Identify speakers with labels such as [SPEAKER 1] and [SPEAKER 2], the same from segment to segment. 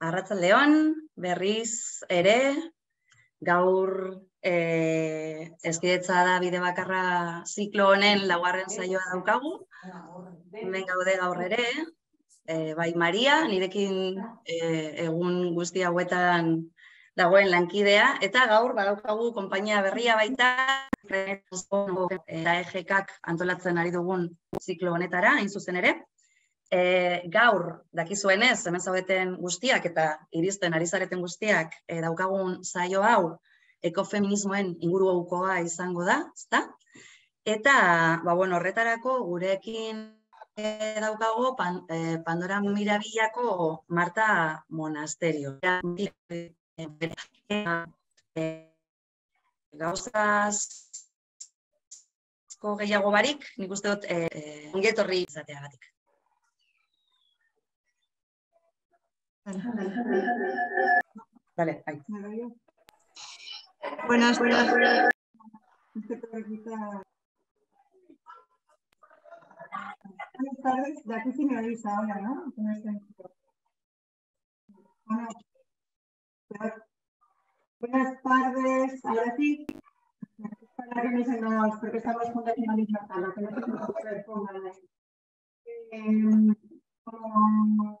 [SPEAKER 1] Arratzaldeon, berriz ere, gaur e, ezkidetza da bide bakarra ziklo honen laugarren saioa daukagu. Hemen gaude gaur ere, e, bai Maria, nirekin e, egun guzti hauetan dagoen lankidea, eta gaur badaukagu konpainia berria baita, eta EGKak antolatzen ari dugun ziklo honetara, hain zuzen ere, e, gaur dakizuenez, hemen zaudeten guztiak eta iristen ari zareten guztiak e, daukagun zaio hau ekofeminismoen inguru haukoa izango da, ezta? Eta, ba, bueno, horretarako gurekin e, daukago pan, e, Pandora Mirabilako Marta Monasterio. E, gauzaz gehiago barik, nik uste dut, e, e, ongetorri izateagatik. Vale, ahí.
[SPEAKER 2] Buenas, buenas. Buenas tardes, de aquí sí me oís ahora, ¿no? Buenas tardes, ahora sí. Para que nos, porque estamos juntos en la misma sala, que no se. Eh, como,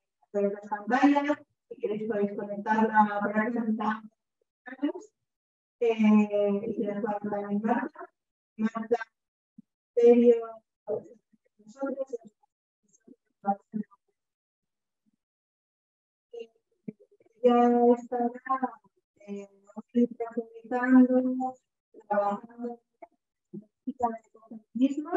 [SPEAKER 2] eh, de las pantallas, si queréis podéis conectarla para que se eh, y les va a también Marta, Marta, serio, nosotros, ya estará eh, profundizando, trabajando en el mismo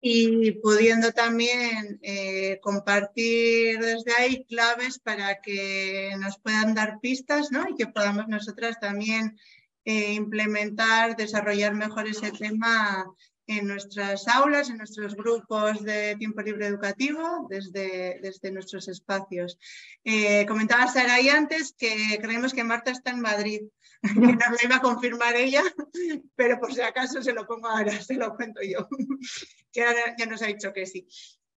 [SPEAKER 2] y pudiendo también eh, compartir desde ahí claves para que nos puedan dar pistas ¿no? y que podamos nosotras también eh, implementar, desarrollar mejor ese tema en nuestras aulas, en nuestros grupos de tiempo libre educativo, desde, desde nuestros espacios. Eh, comentaba Sara ahí antes que creemos que Marta está en Madrid. que nos lo iba a confirmar ella, pero por si acaso se lo pongo ahora, se lo cuento yo, que ahora ya nos ha dicho que sí.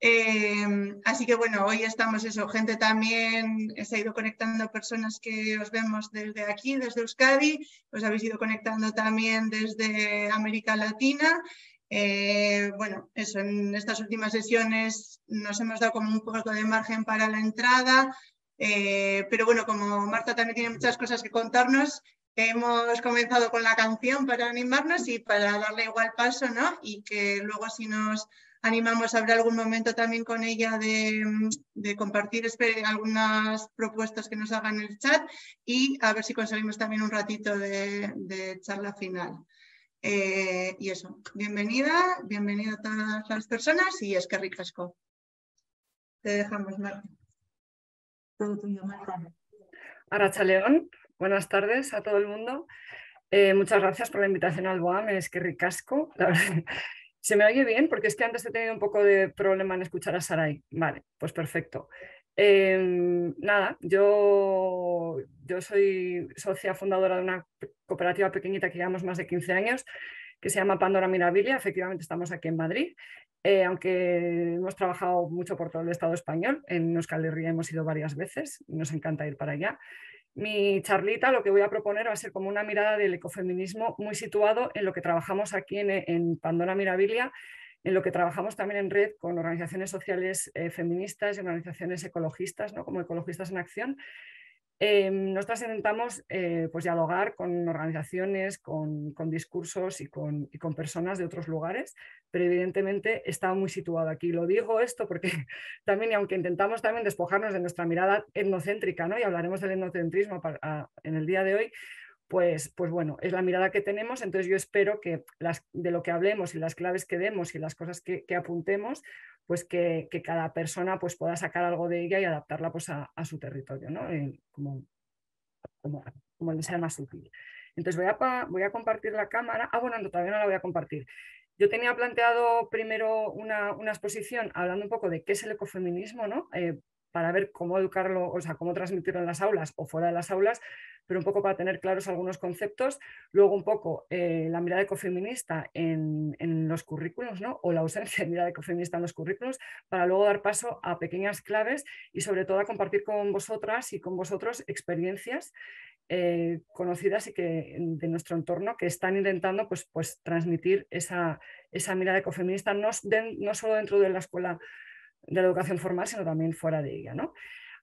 [SPEAKER 2] Eh, así que bueno, hoy estamos eso, gente también, se ha ido conectando personas que os vemos desde aquí, desde Euskadi, os habéis ido conectando también desde América Latina. Eh, bueno, eso, en estas últimas sesiones nos hemos dado como un poco de margen para la entrada, eh, pero bueno, como Marta también tiene muchas cosas que contarnos, Hemos comenzado con la canción para animarnos y para darle igual paso, ¿no? Y que luego si nos animamos habrá algún momento también con ella de, compartir algunas propuestas que nos hagan en el chat y a ver si conseguimos también un ratito de, charla final. Eh, y eso, bienvenida, bienvenida a todas las personas y es que ricasco. Te dejamos, Marta.
[SPEAKER 3] Todo tuyo, Marta. Aracha León, Buenas tardes a todo el mundo. Eh, muchas gracias por la invitación al BOAM, es que ricasco. ¿Se me oye bien? Porque es que antes he tenido un poco de problema en escuchar a Saray. Vale, pues perfecto. Em, nada, yo, yo soy socia fundadora de una cooperativa pequeñita que llevamos más de 15 años, que se llama Pandora Mirabilia. Efectivamente, estamos aquí en Madrid. Eh, aunque hemos trabajado mucho por todo el Estado español, en Euskal Herria hemos ido varias veces, nos encanta ir para allá. Mi charlita lo que voy a proponer va a ser como una mirada del ecofeminismo muy situado en lo que trabajamos aquí en, Pandora Mirabilia, en lo que trabajamos también en red con organizaciones sociales eh, feministas y organizaciones ecologistas, ¿no? como Ecologistas en Acción, eh, nosotras intentamos eh, pues, dialogar con organizaciones, con, discursos y con, personas de otros lugares, pero evidentemente está muy situado aquí. Lo digo esto porque también, y aunque intentamos también despojarnos de nuestra mirada etnocéntrica, ¿no? y hablaremos del etnocentrismo en el día de hoy, pues, pues bueno, es la mirada que tenemos, entonces yo espero que de lo que hablemos y las claves que demos y las cosas que, apuntemos, pues que, cada persona pues pueda sacar algo de ella y adaptarla pues a, su territorio, ¿no? como, como, como le sea más útil. Entonces voy a, compartir la cámara. Ah, bueno, todavía no la voy a compartir. Yo tenía planteado primero una, exposición hablando un poco de qué es el ecofeminismo, ¿no? Eh, para ver cómo educarlo, o sea, cómo transmitirlo en las aulas o fuera de las aulas, pero un poco para tener claros algunos conceptos. Luego un poco eh, la mirada ecofeminista en, en, los currículos, ¿no? o la ausencia de mirada ecofeminista en los currículos, para luego dar paso a pequeñas claves y sobre todo a compartir con vosotras y con vosotros experiencias eh, conocidas y que de nuestro entorno que están intentando pues, pues transmitir esa, esa mirada ecofeminista no, no solo dentro de la escuela de la educación formal, sino también fuera de ella. ¿no?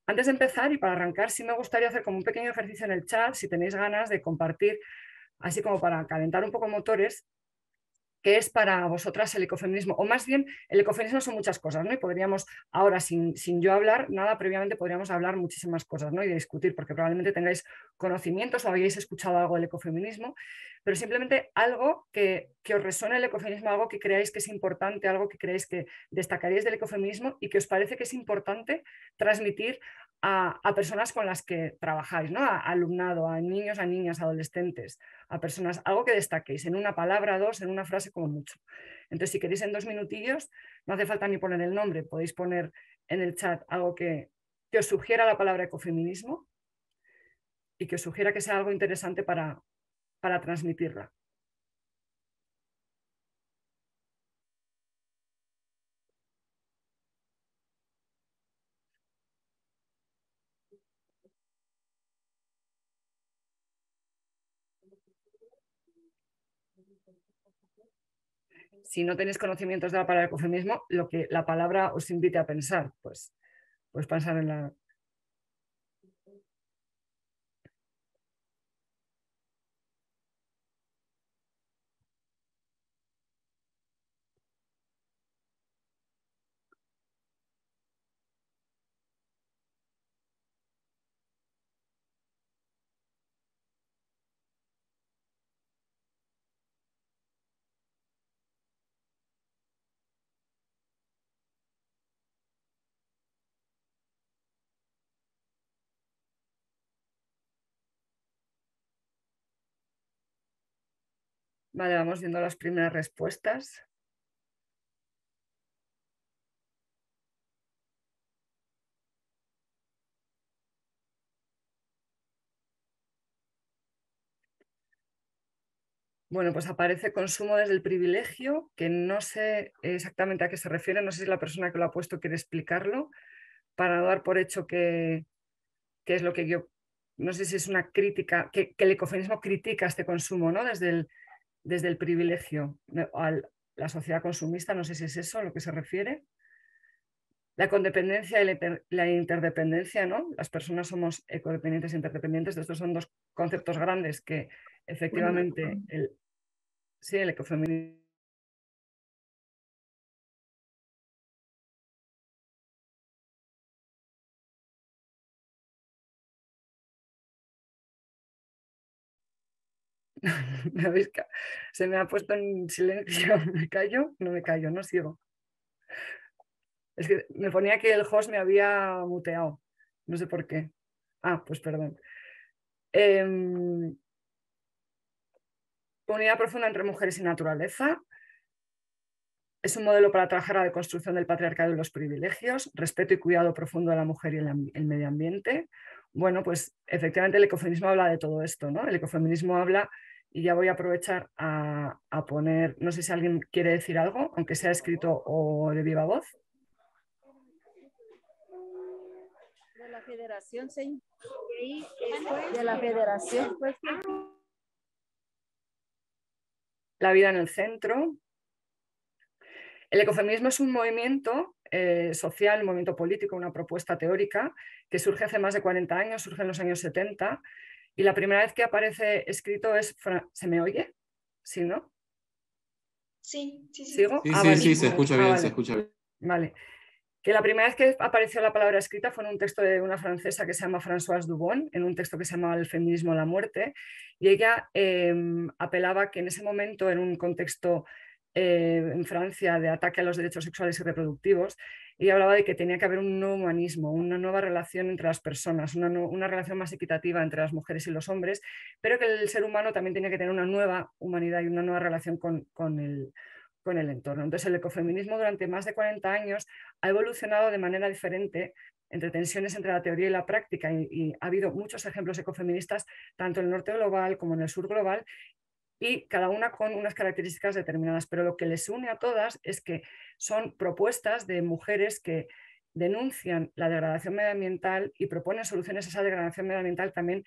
[SPEAKER 3] Antes de empezar y para arrancar, sí me gustaría hacer como un pequeño ejercicio en el chat, si tenéis ganas de compartir, así como para calentar un poco motores, qué es para vosotras el ecofeminismo, o más bien el ecofeminismo son muchas cosas, ¿no? Y podríamos ahora, sin, sin, yo hablar nada previamente, podríamos hablar muchísimas cosas, ¿no? Y discutir, porque probablemente tengáis conocimientos o habéis escuchado algo del ecofeminismo, pero simplemente algo que, que os resuene el ecofeminismo, algo que creáis que es importante, algo que creáis que destacaríais del ecofeminismo y que os parece que es importante transmitir a, personas con las que trabajáis, ¿no? a, alumnado, a niños, a niñas, adolescentes, a personas, algo que destaquéis en una palabra, dos, en una frase como mucho. Entonces, si queréis en dos minutillos, no hace falta ni poner el nombre, podéis poner en el chat algo que, os sugiera la palabra ecofeminismo y que os sugiera que sea algo interesante para, para transmitirla. Si no tenéis conocimientos de la palabra lo que la palabra os invite a pensar, pues, pues pensar en la... Vale, vamos viendo las primeras respuestas. Bueno, pues aparece consumo desde el privilegio, que no sé exactamente a qué se refiere, no sé si la persona que lo ha puesto quiere explicarlo, para dar por hecho que, es lo que yo, no sé si es una crítica, que, que el ecofeminismo critica este consumo, ¿no? Desde el, desde el privilegio a la sociedad consumista, no sé si es eso a lo que se refiere. La condependencia y la interdependencia, ¿no? Las personas somos ecodependientes e interdependientes. Estos son dos conceptos grandes que efectivamente el, sí, el ecofeminismo Se me ha puesto en silencio. ¿Me callo? No me callo, no sigo. Es que me ponía que el host me había muteado. No sé por qué. Ah, pues perdón. Em, unidad profunda entre mujeres y naturaleza. Es un modelo para trabajar la deconstrucción del patriarcado y los privilegios, respeto y cuidado profundo de la mujer y el, medio ambiente. Bueno, pues efectivamente el ecofeminismo habla de todo esto, ¿no? El ecofeminismo habla y ya voy a aprovechar a, poner, no sé si alguien quiere decir algo, aunque sea escrito o de viva voz.
[SPEAKER 4] De la federación, De la federación, pues.
[SPEAKER 3] La vida en el centro. El ecofeminismo es un movimiento eh, social, un movimiento político, una propuesta teórica que surge hace más de 40 años, surge en los años 70 y la primera vez que aparece escrito es... ¿Se me oye? ¿Sí, no?
[SPEAKER 1] Sí, sí,
[SPEAKER 3] sí. ¿Sigo?
[SPEAKER 5] Sí, ah, sí, sí, se escucha bien, se escucha bien.
[SPEAKER 3] Vale. que la primera vez que apareció la palabra escrita fue en un texto de una francesa que se llama Françoise Dubon, en un texto que se llama El feminismo, la muerte, y ella em, apelaba que en ese momento, en un contexto eh, en Francia de ataque a los derechos sexuales y reproductivos, y hablaba de que tenía que haber un nuevo humanismo, una nueva relación entre las personas, una, relación más equitativa entre las mujeres y los hombres, pero que el ser humano también tenía que tener una nueva humanidad y una nueva relación con, con, el, con el entorno. Entonces el ecofeminismo durante más de 40 años ha evolucionado de manera diferente entre tensiones entre la teoría y la práctica y, y, ha habido muchos ejemplos ecofeministas tanto en el norte global como en el sur global y cada una con unas características determinadas, pero lo que les une a todas es que son propuestas de mujeres que denuncian la degradación medioambiental y proponen soluciones a esa degradación medioambiental también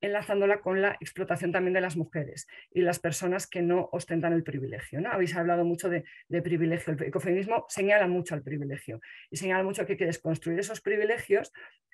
[SPEAKER 3] enlazándola con la explotación también de las mujeres y las personas que no ostentan el privilegio. ¿no? Habéis hablado mucho de, de, privilegio. El ecofeminismo señala mucho al privilegio y señala mucho que hay que desconstruir esos privilegios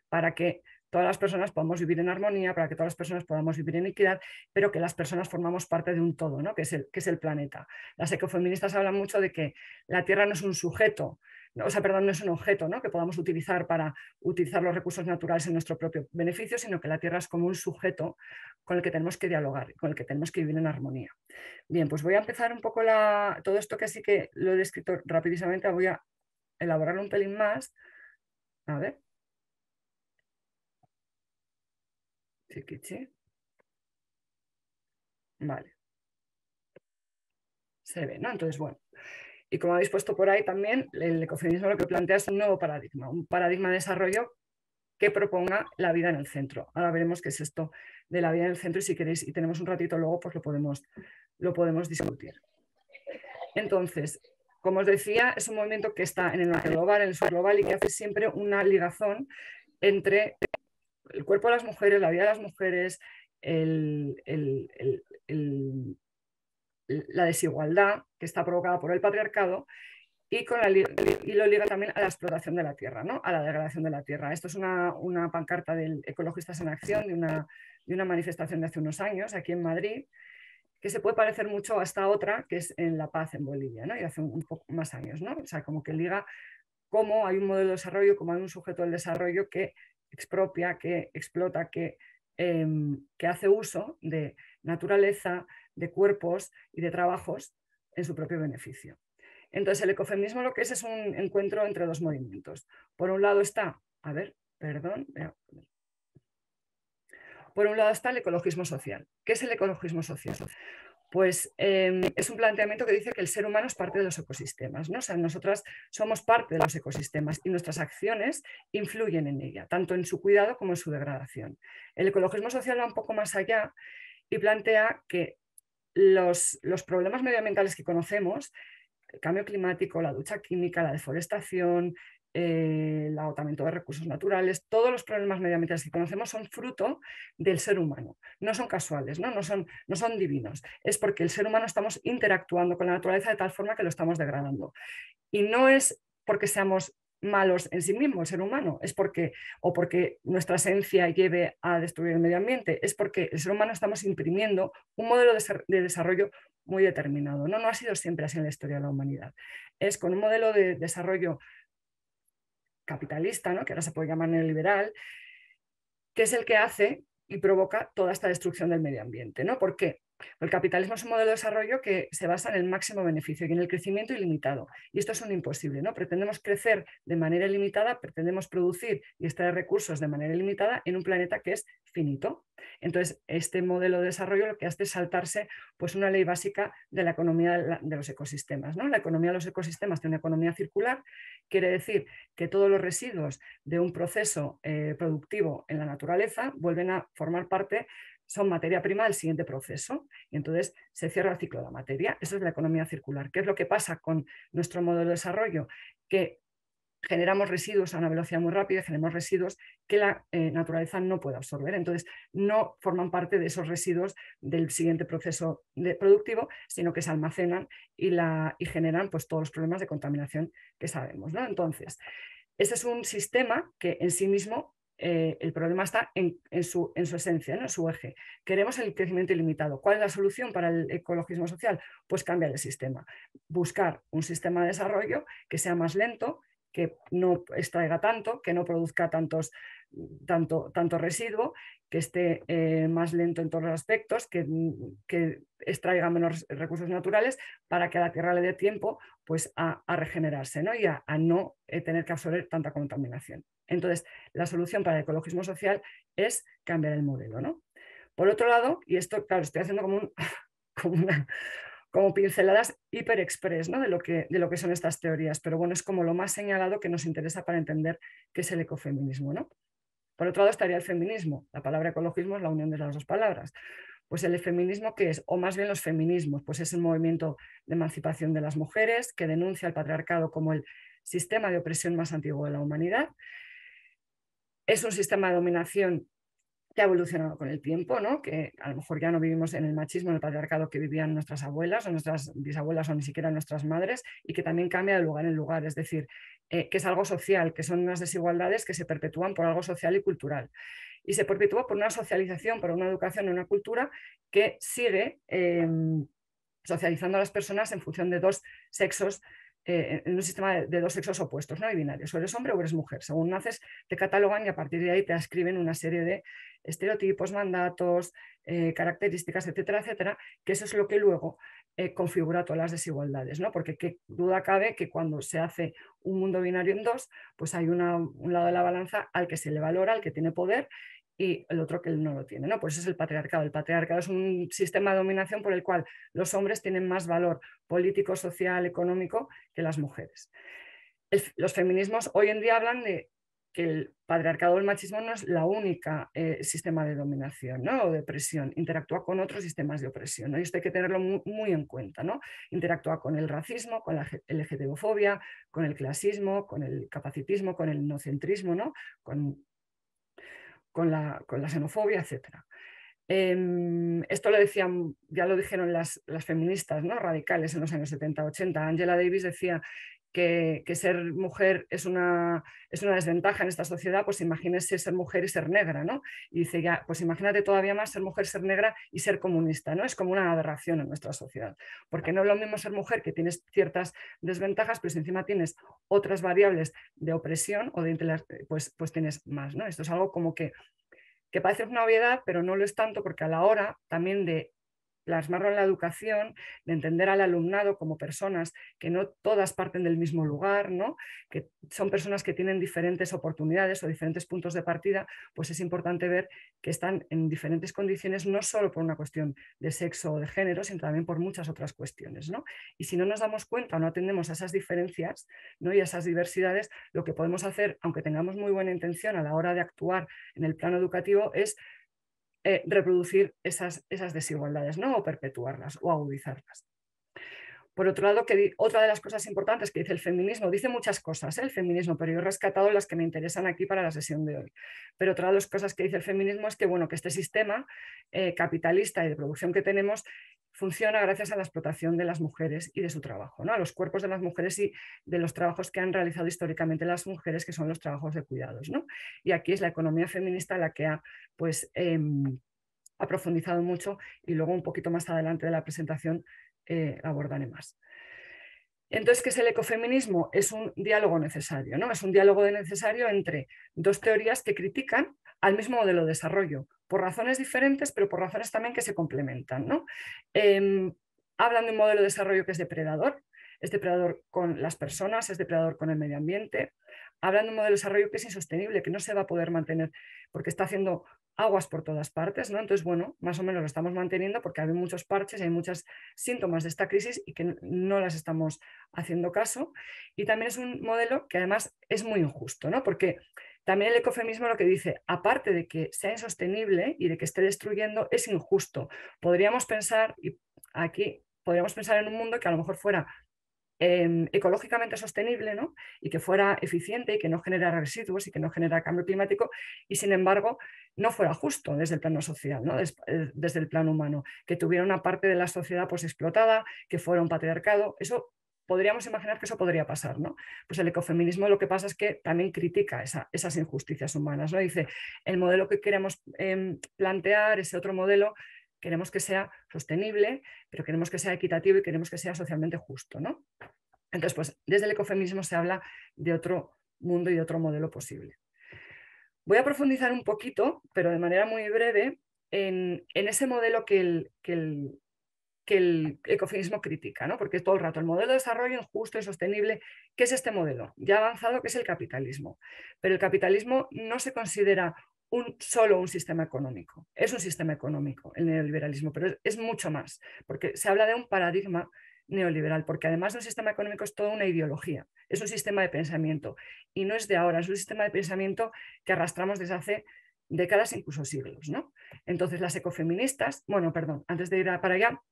[SPEAKER 3] para que todas las personas podamos vivir en armonía, para que todas las personas podamos vivir en equidad, pero que las personas formamos parte de un todo, ¿no? que, es el, que es el planeta. Las ecofeministas hablan mucho de que la Tierra no es un sujeto, o sea, perdón, no es un objeto ¿no? que podamos utilizar para utilizar los recursos naturales en nuestro propio beneficio, sino que la Tierra es como un sujeto con el que tenemos que dialogar, con el que tenemos que vivir en armonía. Bien, pues voy a empezar un poco la, todo esto que sí que lo he descrito rapidísimamente, voy a elaborarlo un pelín más. A ver. Vale. Se ve, ¿no? Entonces, bueno. Y como habéis puesto por ahí también, el ecofeminismo lo que plantea es un nuevo paradigma, un paradigma de desarrollo que proponga la vida en el centro. Ahora veremos qué es esto de la vida en el centro y si queréis y tenemos un ratito luego, pues lo podemos, lo podemos discutir. Entonces, como os decía, es un movimiento que está en el norte global, en el sur global y que hace siempre una ligazón entre el cuerpo de las mujeres, la vida de las mujeres, la desigualdad que está provocada por el patriarcado y, con y lo liga también a la explotación de la tierra, ¿no? a la degradación de la tierra. Esto es una, pancarta del Ecologistas en Acción, de una, de una manifestación de hace unos años aquí en Madrid, que se puede parecer mucho a esta otra, que es en La Paz, en Bolivia, ¿no? y hace un, poco más años. ¿no? O sea, como que liga cómo hay un modelo de desarrollo, cómo hay un sujeto del desarrollo que expropia, que explota, que, em, que hace uso de naturaleza, de cuerpos y de trabajos en su propio beneficio. Entonces, el ecofeminismo lo que es es un encuentro entre dos movimientos. Por un lado está, a ver, perdón, por un lado está el ecologismo social. ¿Qué es el ecologismo social? Pues em, es un planteamiento que dice que el ser humano es parte de los ecosistemas. ¿no? O sea, nosotras somos parte de los ecosistemas y nuestras acciones influyen en ella, tanto en su cuidado como en su degradación. El ecologismo social va un poco más allá y plantea que los, los problemas medioambientales que conocemos, el cambio climático, la ducha química, la deforestación, eh, el agotamiento de recursos naturales, todos los problemas medioambientales que conocemos son fruto del ser humano, no son casuales, ¿no? No, son, no son divinos, es porque el ser humano estamos interactuando con la naturaleza de tal forma que lo estamos degradando. Y no es porque seamos malos en sí mismo, el ser humano, es porque, o porque nuestra esencia lleve a destruir el medio ambiente, es porque el ser humano estamos imprimiendo un modelo de desarrollo muy determinado. No, no ha sido siempre así en la historia de la humanidad. Es con un modelo de desarrollo capitalista, ¿no? que ahora se puede llamar neoliberal, que es el que hace y provoca toda esta destrucción del medio ambiente. ¿no? ¿Por qué? El capitalismo es un modelo de desarrollo que se basa en el máximo beneficio y en el crecimiento ilimitado. Y esto es un imposible, ¿no? Pretendemos crecer de manera ilimitada, pretendemos producir y extraer recursos de manera ilimitada en un planeta que es finito. Entonces, este modelo de desarrollo lo que hace es saltarse pues, una ley básica de la economía de los ecosistemas. ¿no? La economía de los ecosistemas tiene una economía circular, quiere decir que todos los residuos de un proceso eh, productivo en la naturaleza vuelven a formar parte son materia prima del siguiente proceso y entonces se cierra el ciclo de la materia. Eso es la economía circular. ¿Qué es lo que pasa con nuestro modelo de desarrollo? Que generamos residuos a una velocidad muy rápida, generamos residuos que la eh, naturaleza no puede absorber. Entonces, no forman parte de esos residuos del siguiente proceso productivo, sino que se almacenan y, la, y generan pues, todos los problemas de contaminación que sabemos. ¿no? Entonces, ese es un sistema que en sí mismo eh, el problema está en, su, esencia, en su eje. Queremos el crecimiento ilimitado. ¿Cuál es la solución para el ecologismo social? Pues cambiar el sistema. Buscar un sistema de desarrollo que sea más lento, que no extraiga tanto, que no produzca tantos, tanto, tanto residuo, que esté eh, más lento en todos los aspectos, que, que, extraiga menos recursos naturales para que a la Tierra le dé tiempo pues, a, regenerarse ¿no? y a, no eh, tener que absorber tanta contaminación. Entonces, la solución para el ecologismo social es cambiar el modelo. ¿no? Por otro lado, y esto, claro, estoy haciendo como, un, como una, como pinceladas hiper express ¿no? de, lo que, de lo que son estas teorías, pero bueno, es como lo más señalado que nos interesa para entender qué es el ecofeminismo. ¿no? Por otro lado estaría el feminismo. La palabra ecologismo es la unión de las dos palabras. Pues el feminismo, ¿qué es? O más bien los feminismos, pues es el movimiento de emancipación de las mujeres que denuncia al patriarcado como el sistema de opresión más antiguo de la humanidad. Es un sistema de dominación que ha evolucionado con el tiempo, ¿no? que a lo mejor ya no vivimos en el machismo, en el patriarcado que vivían nuestras abuelas o nuestras bisabuelas o ni siquiera nuestras madres y que también cambia de lugar en lugar, es decir, eh, que es algo social, que son unas desigualdades que se perpetúan por algo social y cultural. Y se perpetúa por una socialización, por una educación una cultura que sigue em, socializando a las personas en función de dos sexos eh, en un sistema de, dos sexos opuestos, no hay binarios, o eres hombre o eres mujer. Según naces, te catalogan y a partir de ahí te escriben una serie de estereotipos, mandatos, eh, características, etcétera, etcétera, que eso es lo que luego eh, configura todas las desigualdades, ¿no? Porque qué duda cabe que cuando se hace un mundo binario en dos, pues hay un lado de la balanza al que se le valora, al que tiene poder y el otro que no lo tiene. ¿no? Pues es el patriarcado. El patriarcado es un sistema de dominación por el cual los hombres tienen más valor político, social, económico que las mujeres. los feminismos hoy en día hablan de que el patriarcado o el machismo no es la única eh, sistema de dominación ¿no? o de opresión, interactúa con otros sistemas de opresión y esto hay que tenerlo muy, en cuenta. ¿no? Interactúa con el racismo, con la LGTBofobia, con el clasismo, con el capacitismo, con el nocentrismo, ¿no? con con la, xenofobia, etc. Em, esto lo decían, ya lo dijeron las, feministas ¿no? radicales en los años 70-80. Angela Davis decía que, ser mujer es una, es una, desventaja en esta sociedad, pues imagínese ser mujer y ser negra, ¿no? Y dice ya, pues imagínate todavía más ser mujer, ser negra y ser comunista, ¿no? Es como una aberración en nuestra sociedad, porque no es lo mismo ser mujer que tienes ciertas desventajas, pero si encima tienes otras variables de opresión o de pues, pues tienes más, ¿no? Esto es algo como que que parece una obviedad, pero no lo es tanto porque a la hora también de plasmarlo en la educación, de entender al alumnado como personas que no todas parten del mismo lugar, ¿no? que son personas que tienen diferentes oportunidades o diferentes puntos de partida, pues es importante ver que están en diferentes condiciones, no solo por una cuestión de sexo o de género, sino también por muchas otras cuestiones. ¿no? Y si no nos damos cuenta o no atendemos a esas diferencias ¿no? y a esas diversidades, lo que podemos hacer, aunque tengamos muy buena intención a la hora de actuar en el plano educativo, es eh, reproducir esas, desigualdades ¿no? o perpetuarlas o agudizarlas. Por otro lado, otra de las cosas importantes que dice el feminismo, dice muchas cosas ¿eh? el feminismo, pero yo he rescatado las que me interesan aquí para la sesión de hoy. Pero otra de las cosas que dice el feminismo es que, bueno, que este sistema eh, capitalista y de producción que tenemos funciona gracias a la explotación de las mujeres y de su trabajo, ¿no? a los cuerpos de las mujeres y de los trabajos que han realizado históricamente las mujeres, que son los trabajos de cuidados. ¿no? Y aquí es la economía feminista la que ha, pues, em, ha profundizado mucho y luego un poquito más adelante de la presentación eh, abordaré más. Entonces, ¿qué es el ecofeminismo? Es un diálogo necesario, ¿no? Es un diálogo necesario entre dos teorías que critican al mismo modelo de desarrollo, por razones diferentes, pero por razones también que se complementan. ¿no? Em, hablan de un modelo de desarrollo que es depredador, es depredador con las personas, es depredador con el medio ambiente. Hablan de un modelo de desarrollo que es insostenible, que no se va a poder mantener porque está haciendo aguas por todas partes, ¿no? Entonces, bueno, más o menos lo estamos manteniendo porque hay muchos parches, hay muchos síntomas de esta crisis y que no las estamos haciendo caso. Y también es un modelo que además es muy injusto, ¿no? Porque también el ecofeminismo lo que dice, aparte de que sea insostenible y de que esté destruyendo, es injusto. Podríamos pensar, y aquí podríamos pensar en un mundo que a lo mejor fuera em, ecológicamente sostenible ¿no? y que fuera eficiente y que no genera residuos y que no genera cambio climático y sin embargo no fuera justo desde el plano social, ¿no? Eh, desde el plano humano, que tuviera una parte de la sociedad pues explotada, que fuera un patriarcado, eso podríamos imaginar que eso podría pasar, ¿no? Pues el ecofeminismo lo que pasa es que también critica esas injusticias humanas, ¿no? Dice, el modelo que queremos em, plantear, ese otro modelo, queremos que sea sostenible, pero queremos que sea equitativo y queremos que sea socialmente justo, ¿no? Entonces, pues desde el ecofeminismo se habla de otro mundo y de otro modelo posible. Voy a profundizar un poquito, pero de manera muy breve, en, ese modelo que el, que el, que el ecofeminismo critica, ¿no? porque todo el rato el modelo de desarrollo justo y sostenible, ¿qué es este modelo? Ya avanzado, que es el capitalismo. Pero el capitalismo no se considera un, solo un sistema económico, es un sistema económico, el neoliberalismo, pero es, mucho más, porque se habla de un paradigma neoliberal, porque además de un sistema económico es toda una ideología, es un sistema de pensamiento y no es de ahora, es un sistema de pensamiento que arrastramos desde hace décadas, incluso siglos. ¿no? Entonces, las ecofeministas, bueno, perdón, antes de ir para allá,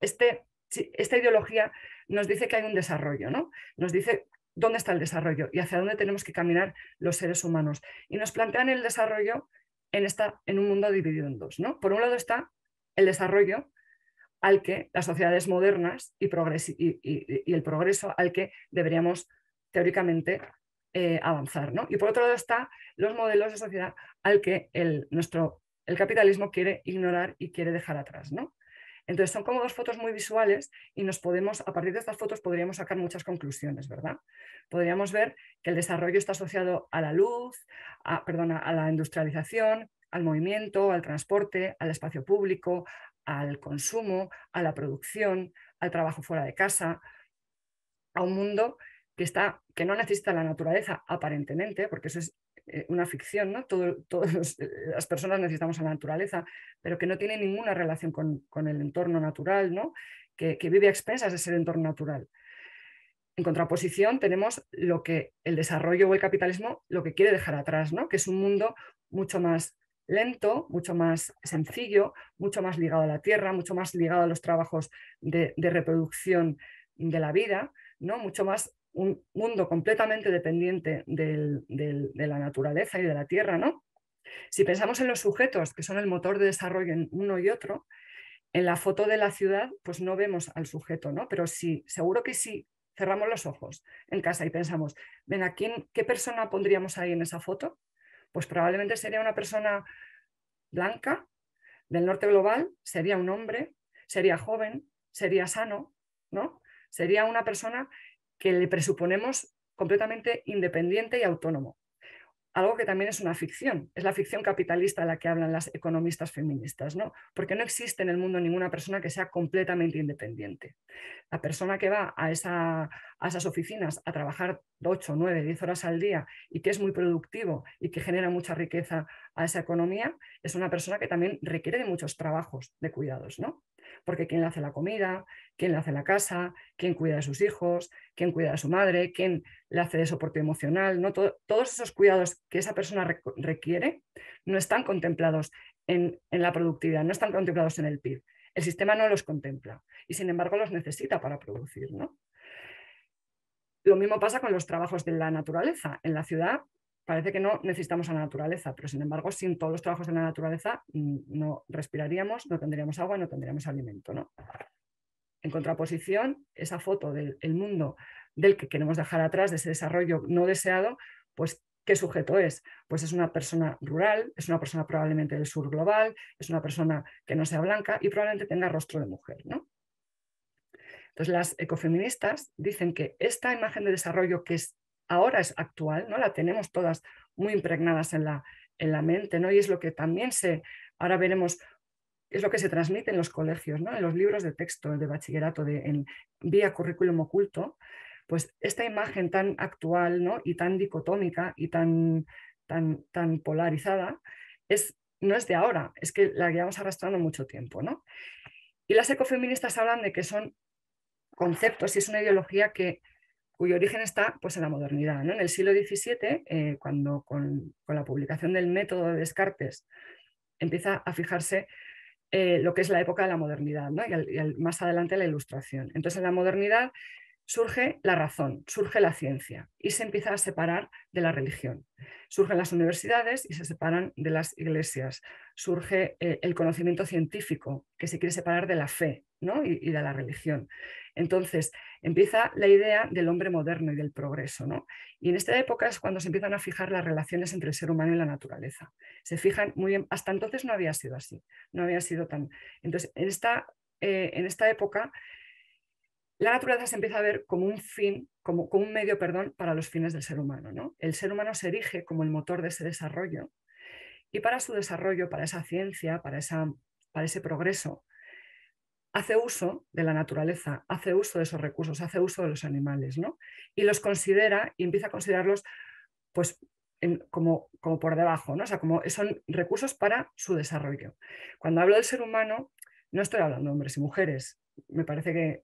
[SPEAKER 3] este, esta ideología nos dice que hay un desarrollo, ¿no? Nos dice dónde está el desarrollo y hacia dónde tenemos que caminar los seres humanos. Y nos plantean el desarrollo en, esta, en un mundo dividido en dos. ¿no? Por un lado está el desarrollo al que las sociedades modernas y, y, el progreso al que deberíamos teóricamente eh, avanzar. ¿no? Y por otro lado están los modelos de sociedad al que el, nuestro, el capitalismo quiere ignorar y quiere dejar atrás. ¿no? Entonces son como dos fotos muy visuales y nos podemos, a partir de estas fotos podríamos sacar muchas conclusiones, ¿verdad? Podríamos ver que el desarrollo está asociado a la luz, a, a la industrialización, al movimiento, al transporte, al espacio público, al consumo, a la producción, al trabajo fuera de casa, a un mundo que, está, que no necesita la naturaleza aparentemente, porque eso es eh, una ficción, ¿no? Todas eh, las personas necesitamos a la naturaleza, pero que no tiene ninguna relación con, el entorno natural, ¿no? Que, vive a expensas de ese entorno natural. En contraposición tenemos lo que el desarrollo o el capitalismo lo que quiere dejar atrás, ¿no? que es un mundo mucho más lento, mucho más sencillo, mucho más ligado a la tierra, mucho más ligado a los trabajos de, de reproducción de la vida, ¿no? mucho más un mundo completamente dependiente de la naturaleza y de la tierra, ¿no? Si pensamos en los sujetos, que son el motor de desarrollo en uno y otro, en la foto de la ciudad, pues no vemos al sujeto, ¿no? Pero sí, seguro que si cerramos los ojos en casa y pensamos, venga, ¿quién, ¿qué persona pondríamos ahí en esa foto? Pues probablemente sería una persona blanca, del norte global, sería un hombre, sería joven, sería sano, ¿no? Sería una persona que le presuponemos completamente independiente y autónomo. Algo que también es una ficción, es la ficción capitalista a la que hablan las economistas feministas, ¿no? Porque no existe en el mundo ninguna persona que sea completamente independiente. La persona que va a, a esas oficinas a trabajar 8, 9, 10 horas al día y que es muy productivo y que genera mucha riqueza a esa economía, es una persona que también requiere de muchos trabajos de cuidados, ¿no? Porque quién le hace la comida, quién le hace la casa, quién cuida de sus hijos, quién cuida de su madre, quién le hace de soporte emocional, ¿no? todos esos cuidados que esa persona requiere no están contemplados en, la productividad, no están contemplados en el PIB. El sistema no los contempla y sin embargo los necesita para producir. ¿no? Lo mismo pasa con los trabajos de la naturaleza. En la ciudad parece que no necesitamos a la naturaleza, pero sin embargo, sin todos los trabajos de la naturaleza mm, no respiraríamos, no tendríamos agua, no tendríamos alimento. ¿no? En contraposición, esa foto del mundo del que queremos dejar atrás, de ese desarrollo no deseado, pues ¿qué sujeto es? Pues es una persona rural, es una persona probablemente del sur global, es una persona que no sea blanca y probablemente tenga rostro de mujer. ¿no? Entonces, las ecofeministas dicen que esta imagen de desarrollo que es ahora es actual, ¿no? La tenemos todas muy impregnadas en la, en la mente, ¿no? Y es lo que también se, ahora veremos, es lo que se transmite en los colegios, ¿no? En los libros de texto de bachillerato, en vía currículum oculto, pues esta imagen tan actual, ¿no? Y tan dicotómica y tan, tan, tan polarizada, es, no es de ahora, es que la llevamos arrastrando mucho tiempo, ¿no? Y las ecofeministas hablan de que son conceptos y es una ideología que cuyo origen está pues, en la modernidad. En el siglo XVII, eh, cuando con, la publicación del método de Descartes empieza a fijarse eh, lo que es la época de la modernidad y, más adelante la ilustración. Entonces, en la modernidad surge la razón, surge la ciencia y se empieza a separar de la religión. Surgen las universidades y se separan de las iglesias. Surge eh, el conocimiento científico que se quiere separar de la fe y, y, de la religión. Entonces empieza la idea del hombre moderno y del progreso. ¿no? Y en esta época es cuando se empiezan a fijar las relaciones entre el ser humano y la naturaleza. Se fijan muy bien, hasta entonces no había sido así, no había sido tan... Entonces, en esta, eh, en esta época la naturaleza se empieza a ver como un fin, como, un medio, perdón, para los fines del ser humano. ¿no? El ser humano se erige como el motor de ese desarrollo y para su desarrollo, para esa ciencia, para, esa, para ese progreso, hace uso de la naturaleza, hace uso de esos recursos, hace uso de los animales, ¿no? Y los considera y empieza a considerarlos pues, como, como, por debajo, ¿no? O sea, como son recursos para su desarrollo. Cuando hablo del ser humano, no estoy hablando de hombres y mujeres. Me parece que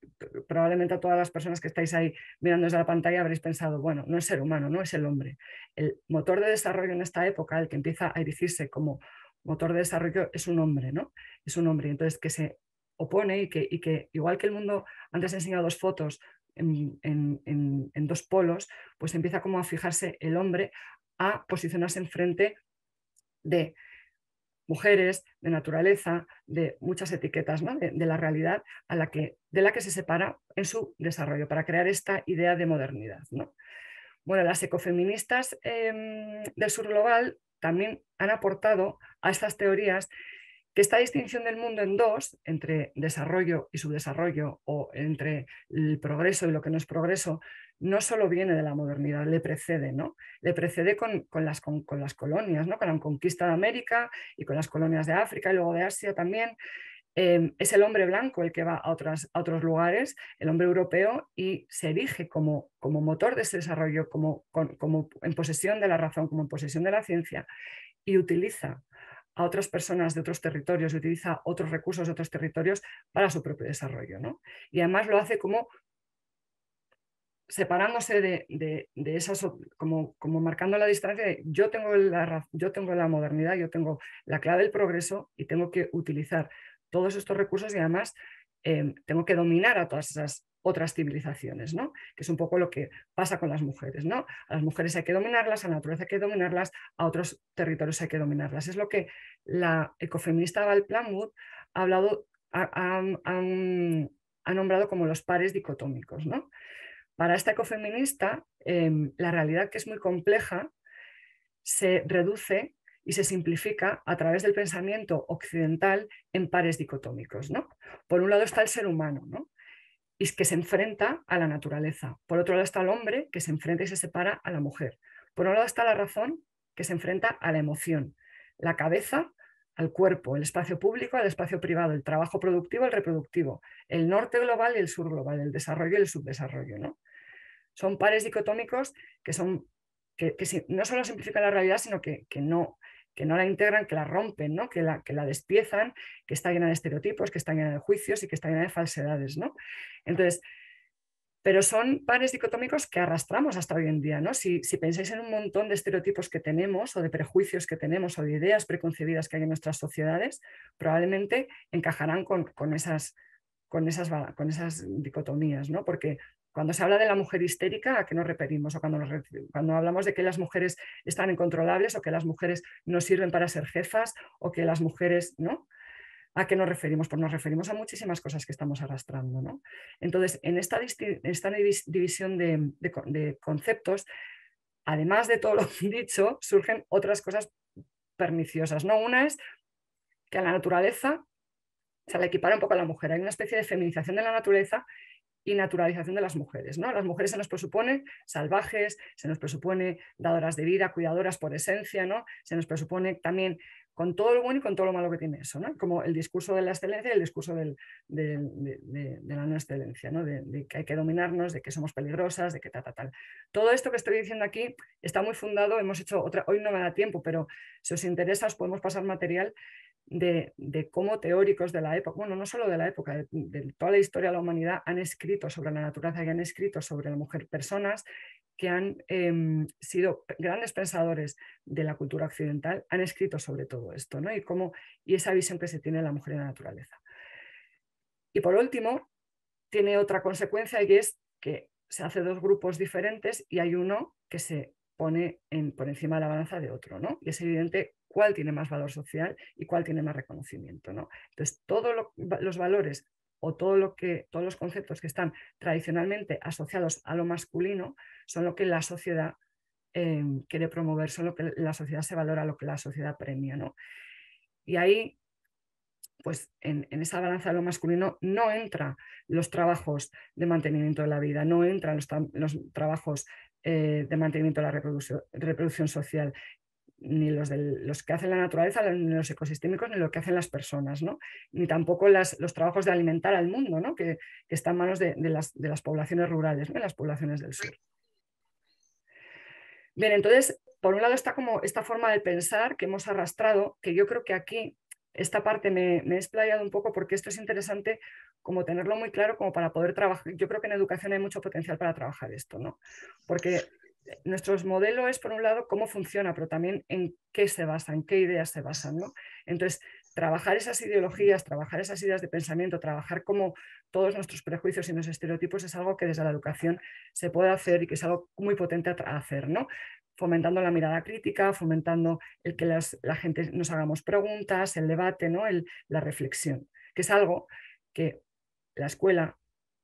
[SPEAKER 3] probablemente a todas las personas que estáis ahí mirando desde la pantalla habréis pensado, bueno, no es ser humano, no es el hombre. El motor de desarrollo en esta época, el que empieza a erigirse como motor de desarrollo, es un hombre, ¿no? Es un hombre. Entonces, que se opone y que, igual que el mundo, antes he enseñado dos fotos en, dos polos, pues empieza como a fijarse el hombre a posicionarse enfrente de mujeres, de naturaleza, de muchas etiquetas, de, la realidad a la que, de la que se separa en su desarrollo, para crear esta idea de modernidad. ¿no? Bueno, las ecofeministas em, del sur global también han aportado a estas teorías que esta distinción del mundo en dos, entre desarrollo y subdesarrollo, o entre el progreso y lo que no es progreso, no solo viene de la modernidad, le precede, ¿no? Le precede con, las, con, las, colonias, ¿no? Con la conquista de América y con las colonias de África y luego de Asia también. Em, es el hombre blanco el que va a, a, otros lugares, el hombre europeo, y se erige como, como motor de ese desarrollo, como, como en posesión de la razón, como en posesión de la ciencia, y utiliza a otras personas de otros territorios y utiliza otros recursos de otros territorios para su propio desarrollo. ¿no? Y además lo hace como separándose de, esas, como, como, marcando la distancia, yo tengo la, yo tengo la modernidad, yo tengo la clave del progreso y tengo que utilizar todos estos recursos y además eh, tengo que dominar a todas esas otras civilizaciones, ¿no? que es un poco lo que pasa con las mujeres. ¿no? A las mujeres hay que dominarlas, a la naturaleza hay que dominarlas, a otros territorios hay que dominarlas. Es lo que la ecofeminista Val Plumwood ha, hablado, ha, nombrado como los pares dicotómicos. ¿no? Para esta ecofeminista, em, la realidad que es muy compleja se reduce y se simplifica a través del pensamiento occidental en pares dicotómicos. ¿no? Por un lado está el ser humano, ¿no? y que se enfrenta a la naturaleza. Por otro lado está el hombre que se enfrenta y se separa a la mujer. Por un lado está la razón que se enfrenta a la emoción, la cabeza al cuerpo, el espacio público al espacio privado, el trabajo productivo al reproductivo, el norte global y el sur global, el desarrollo y el subdesarrollo. ¿no? Son pares dicotómicos que, son, que, no solo simplifican la realidad, sino que, que no, que no la integran, que la rompen, ¿no? que, la, que la despiezan, que está llena de estereotipos, que está llena de juicios y que está llena de falsedades. ¿no? Entonces, pero son pares dicotómicos que arrastramos hasta hoy en día. ¿no? Si, si, pensáis en un montón de estereotipos que tenemos o de prejuicios que tenemos o de ideas preconcebidas que hay en nuestras sociedades, probablemente encajarán con, con esas, con, esas, con esas dicotomías, ¿no? porque cuando se habla de la mujer histérica, ¿a qué nos referimos? O cuando, cuando hablamos de que las mujeres están incontrolables o que las mujeres no sirven para ser jefas o que las mujeres, ¿no? ¿A qué nos referimos? Pues nos referimos a muchísimas cosas que estamos arrastrando. ¿no? Entonces, en esta, esta división de, conceptos, además de todo lo dicho, surgen otras cosas perniciosas. ¿no? Una es que a la naturaleza se le equipara un poco a la mujer. Hay una especie de feminización de la naturaleza y naturalización de las mujeres. ¿no? Las mujeres se nos presupone salvajes, se nos presupone dadoras de vida, cuidadoras por esencia, ¿no? se nos presupone también con todo lo bueno y con todo lo malo que tiene eso, ¿no? como el discurso de la excelencia y el discurso de, la no excelencia, ¿no? de, que hay que dominarnos, de que somos peligrosas, de que tal, tal, tal. Todo esto que estoy diciendo aquí está muy fundado, hemos hecho otra, hoy no me da tiempo, pero si os interesa os podemos pasar material de, cómo teóricos de la época, bueno, no solo de la época, de, toda la historia de la humanidad han escrito sobre la naturaleza y han escrito sobre la mujer personas que han em, sido grandes pensadores de la cultura occidental, han escrito sobre todo esto, ¿no? Y, cómo, y esa visión que se tiene de la mujer y la naturaleza. Y por último, tiene otra consecuencia y es que se hace dos grupos diferentes y hay uno que se pone en, por encima de la balanza de otro, ¿no? Y es evidente cuál tiene más valor social y cuál tiene más reconocimiento. ¿no? Entonces, todos los valores o todo lo que, todos los conceptos que están tradicionalmente asociados a lo masculino son lo que la sociedad em, quiere promover, son lo que la sociedad se valora, lo que la sociedad premia. ¿no? Y ahí pues en, esa balanza de lo masculino no entran los trabajos de mantenimiento de la vida, no entran los, trabajos eh, de mantenimiento de la reproducción, social, ni los, de, los que hacen la naturaleza, ni los ecosistémicos, ni lo que hacen las personas, ¿no? ni tampoco los trabajos de alimentar al mundo, ¿no? que, están en manos de, las, poblaciones rurales, ¿no? las poblaciones del sur. Bien, entonces, por un lado está como esta forma de pensar que hemos arrastrado, que yo creo que aquí esta parte me, me, he explayado un poco porque esto es interesante como tenerlo muy claro como para poder trabajar. Yo creo que en educación hay mucho potencial para trabajar esto, ¿no? Porque nuestro modelo es, por un lado, cómo funciona, pero también en qué se basa, en qué ideas se basan, ¿no? Entonces, trabajar esas ideologías, trabajar esas ideas de pensamiento, trabajar como todos nuestros prejuicios y nuestros estereotipos es algo que desde la educación se puede hacer y que es algo muy potente a hacer, ¿no? fomentando la mirada crítica, fomentando el que la gente nos hagamos preguntas, el debate, ¿no? la reflexión, que es algo que la escuela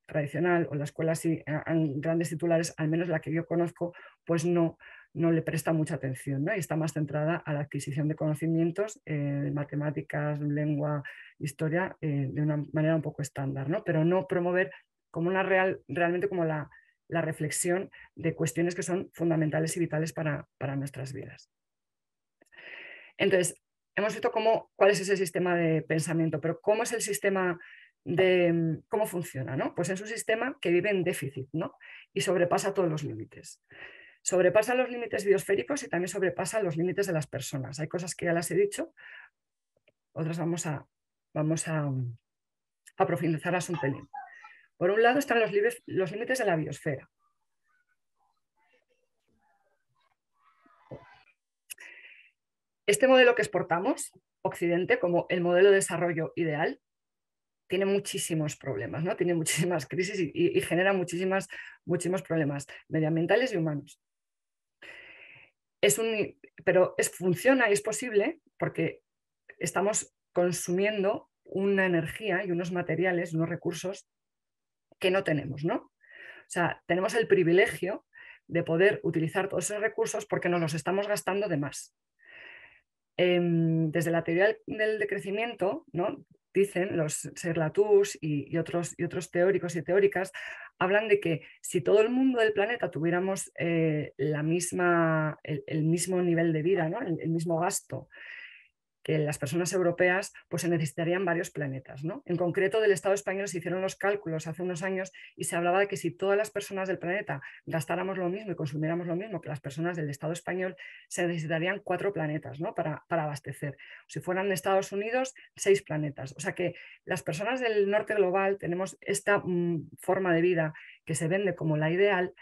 [SPEAKER 3] tradicional o la escuela así en grandes titulares, al menos la que yo conozco, pues no, no le presta mucha atención ¿no? y está más centrada a la adquisición de conocimientos, eh, matemáticas, lengua, historia, eh, de una manera un poco estándar, ¿no? pero no promover como una real, realmente como la, la reflexión de cuestiones que son fundamentales y vitales para, nuestras vidas. Entonces, hemos visto cómo, cuál es ese sistema de pensamiento, pero cómo es el sistema de cómo funciona, ¿no? Pues es un sistema que vive en déficit, ¿no? Y sobrepasa todos los límites. Sobrepasa los límites biosféricos y también sobrepasa los límites de las personas. Hay cosas que ya las he dicho, otras vamos a, vamos a, a profundizarlas un pelín. Por un lado están los, límites de la biosfera. Este modelo que exportamos, Occidente, como el modelo de desarrollo ideal, tiene muchísimos problemas, ¿no? tiene muchísimas crisis y, genera muchísimas, muchísimos problemas medioambientales y humanos. Es un, pero es, funciona y es posible porque estamos consumiendo una energía y unos materiales, unos recursos que no tenemos, ¿no? O sea, tenemos el privilegio de poder utilizar todos esos recursos porque nos los estamos gastando de más. Em, desde la teoría del decrecimiento, ¿no? Dicen los Serlatus y, otros, y otros teóricos y teóricas, hablan de que si todo el mundo del planeta tuviéramos eh, la misma, el, mismo nivel de vida, ¿no? el mismo gasto, que las personas europeas pues, se necesitarían varios planetas. ¿no? En concreto, del Estado español se hicieron los cálculos hace unos años y se hablaba de que si todas las personas del planeta gastáramos lo mismo y consumiéramos lo mismo que las personas del Estado español, se necesitarían cuatro planetas ¿no? para, para abastecer. Si fueran de Estados Unidos, seis planetas. O sea que las personas del norte global tenemos esta mm, forma de vida que se vende como la ideal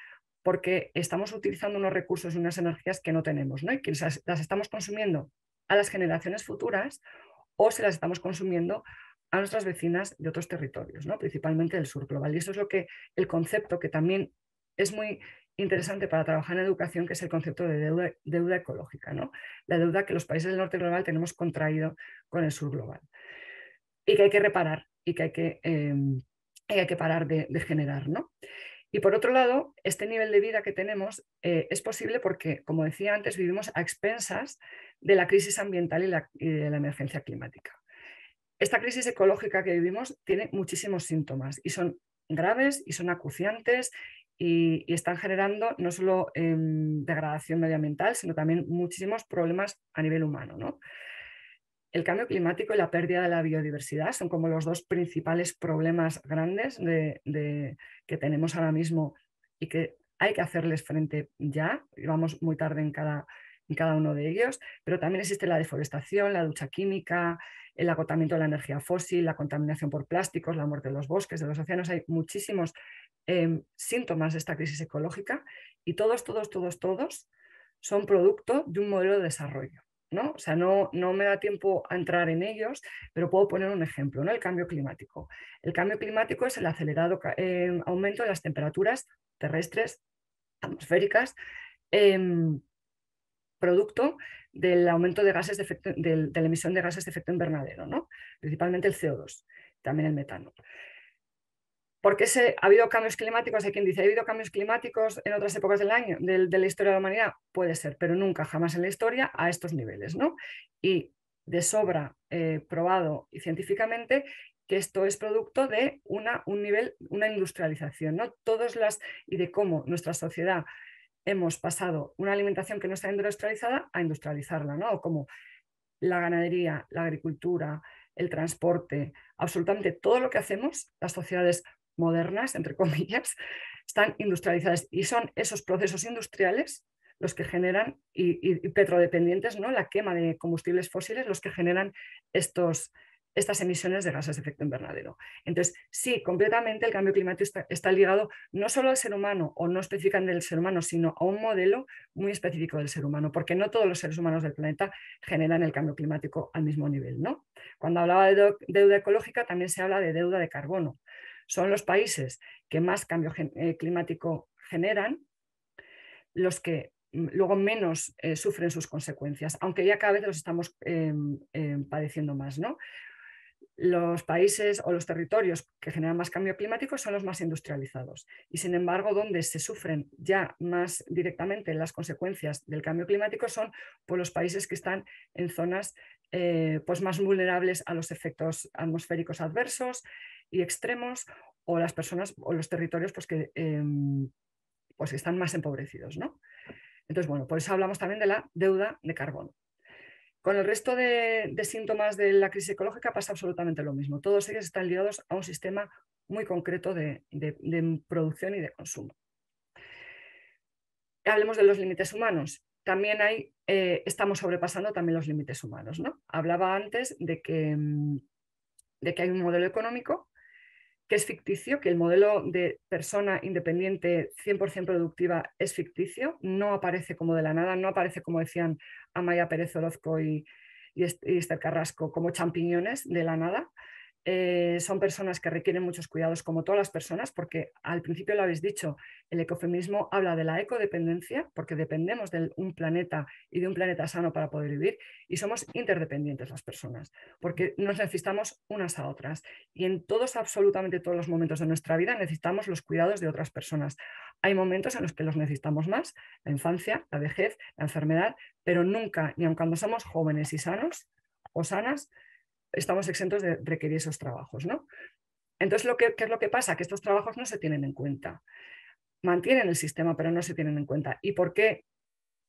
[SPEAKER 3] porque estamos utilizando unos recursos y unas energías que no tenemos ¿no? y que las estamos consumiendo a las generaciones futuras o se las estamos consumiendo a nuestras vecinas de otros territorios, ¿no? principalmente del sur global. Y eso es lo que el concepto que también es muy interesante para trabajar en educación, que es el concepto de deuda, ecológica, ¿no? la deuda que los países del norte global tenemos contraído con el sur global y que hay que reparar y que hay que, em, hay que parar de, generar. ¿no? Y por otro lado, este nivel de vida que tenemos eh, es posible porque, como decía antes, vivimos a expensas de la crisis ambiental y, de la emergencia climática. Esta crisis ecológica que vivimos tiene muchísimos síntomas y son graves y son acuciantes y, están generando no solo em, degradación medioambiental, sino también muchísimos problemas a nivel humano. ¿no? el cambio climático y la pérdida de la biodiversidad son como los dos principales problemas grandes que tenemos ahora mismo y que hay que hacerles frente ya. Vamos muy tarde en cada, cada uno de ellos, pero también existe la deforestación, la ducha química, el agotamiento de la energía fósil, la contaminación por plásticos, la muerte de los bosques, de los océanos. Hay muchísimos em, síntomas de esta crisis ecológica y todos, todos, todos, todos son producto de un modelo de desarrollo. ¿no? O sea, no, no, me da tiempo a entrar en ellos, pero puedo poner un ejemplo, ¿no? El cambio climático. El cambio climático es el acelerado eh, aumento de las temperaturas terrestres, atmosféricas, em, producto del aumento de gases de, efecto, de, la emisión de gases de efecto invernadero, ¿no? principalmente el CO2, también el metano. ¿Por qué se, ha habido cambios climáticos? Hay quien dice, ¿ha habido cambios climáticos en otras épocas del año, de, la historia de la humanidad? Puede ser, pero nunca, jamás en la historia a estos niveles. ¿no? Y de sobra eh, probado y científicamente que esto es producto de una, un nivel, una industrialización, ¿no? Todas las, y de cómo nuestra sociedad hemos pasado una alimentación que no está industrializada a industrializarla, ¿no? Como la ganadería, la agricultura, el transporte, absolutamente todo lo que hacemos, las sociedades modernas, entre comillas, están industrializadas y son esos procesos industriales los que generan, y, y, petrodependientes, ¿no? la quema de combustibles fósiles, los que generan estos, estas emisiones de gases de efecto invernadero. Entonces, sí, completamente el cambio climático está, ligado no solo al ser humano o no específicamente del ser humano, sino a un modelo muy específico del ser humano, porque no todos los seres humanos del planeta generan el cambio climático al mismo nivel. ¿no? Cuando hablaba de deuda ecológica, también se habla de deuda de carbono. Son los países que más cambio eh, climático generan los que luego menos eh, sufren sus consecuencias, aunque ya cada vez los estamos em, em, padeciendo más. ¿no? Los países o los territorios que generan más cambio climático son los más industrializados. Y sin embargo, donde se sufren ya más directamente las consecuencias del cambio climático son los países que están en zonas eh, pues más vulnerables a los efectos atmosféricos adversos y extremos o las personas o los territorios pues, que, em, pues, están más empobrecidos. ¿no? Entonces, bueno, por eso hablamos también de la deuda de carbono. Con el resto de, síntomas de la crisis ecológica pasa absolutamente lo mismo. Todos ellos están ligados a un sistema muy concreto de, producción y de consumo. Hablemos de los límites humanos. También hay, eh, estamos sobrepasando también los límites humanos. ¿no? Hablaba antes de que, mm, de que hay un modelo económico que es ficticio, que el modelo de persona independiente 100% productiva es ficticio, no aparece como de la nada, no aparece como decían Amaya Pérez Orozco y, y Esther Carrasco como champiñones de la nada, eh, son personas que requieren muchos cuidados, como todas las personas, porque al principio lo habéis dicho, el ecofeminismo habla de la ecodependencia, porque dependemos de un planeta y de un planeta sano para poder vivir, y somos interdependientes las personas, porque nos necesitamos unas a otras. Y en todos, absolutamente todos los momentos de nuestra vida necesitamos los cuidados de otras personas. Hay momentos en los que los necesitamos más, la infancia, la vejez, la enfermedad, pero nunca, ni aun cuando somos jóvenes y sanos o sanas, estamos exentos de requerir esos trabajos. ¿no? Entonces, lo que, ¿qué es lo que pasa? Que estos trabajos no se tienen en cuenta. Mantienen el sistema, pero no se tienen en cuenta. ¿Y por qué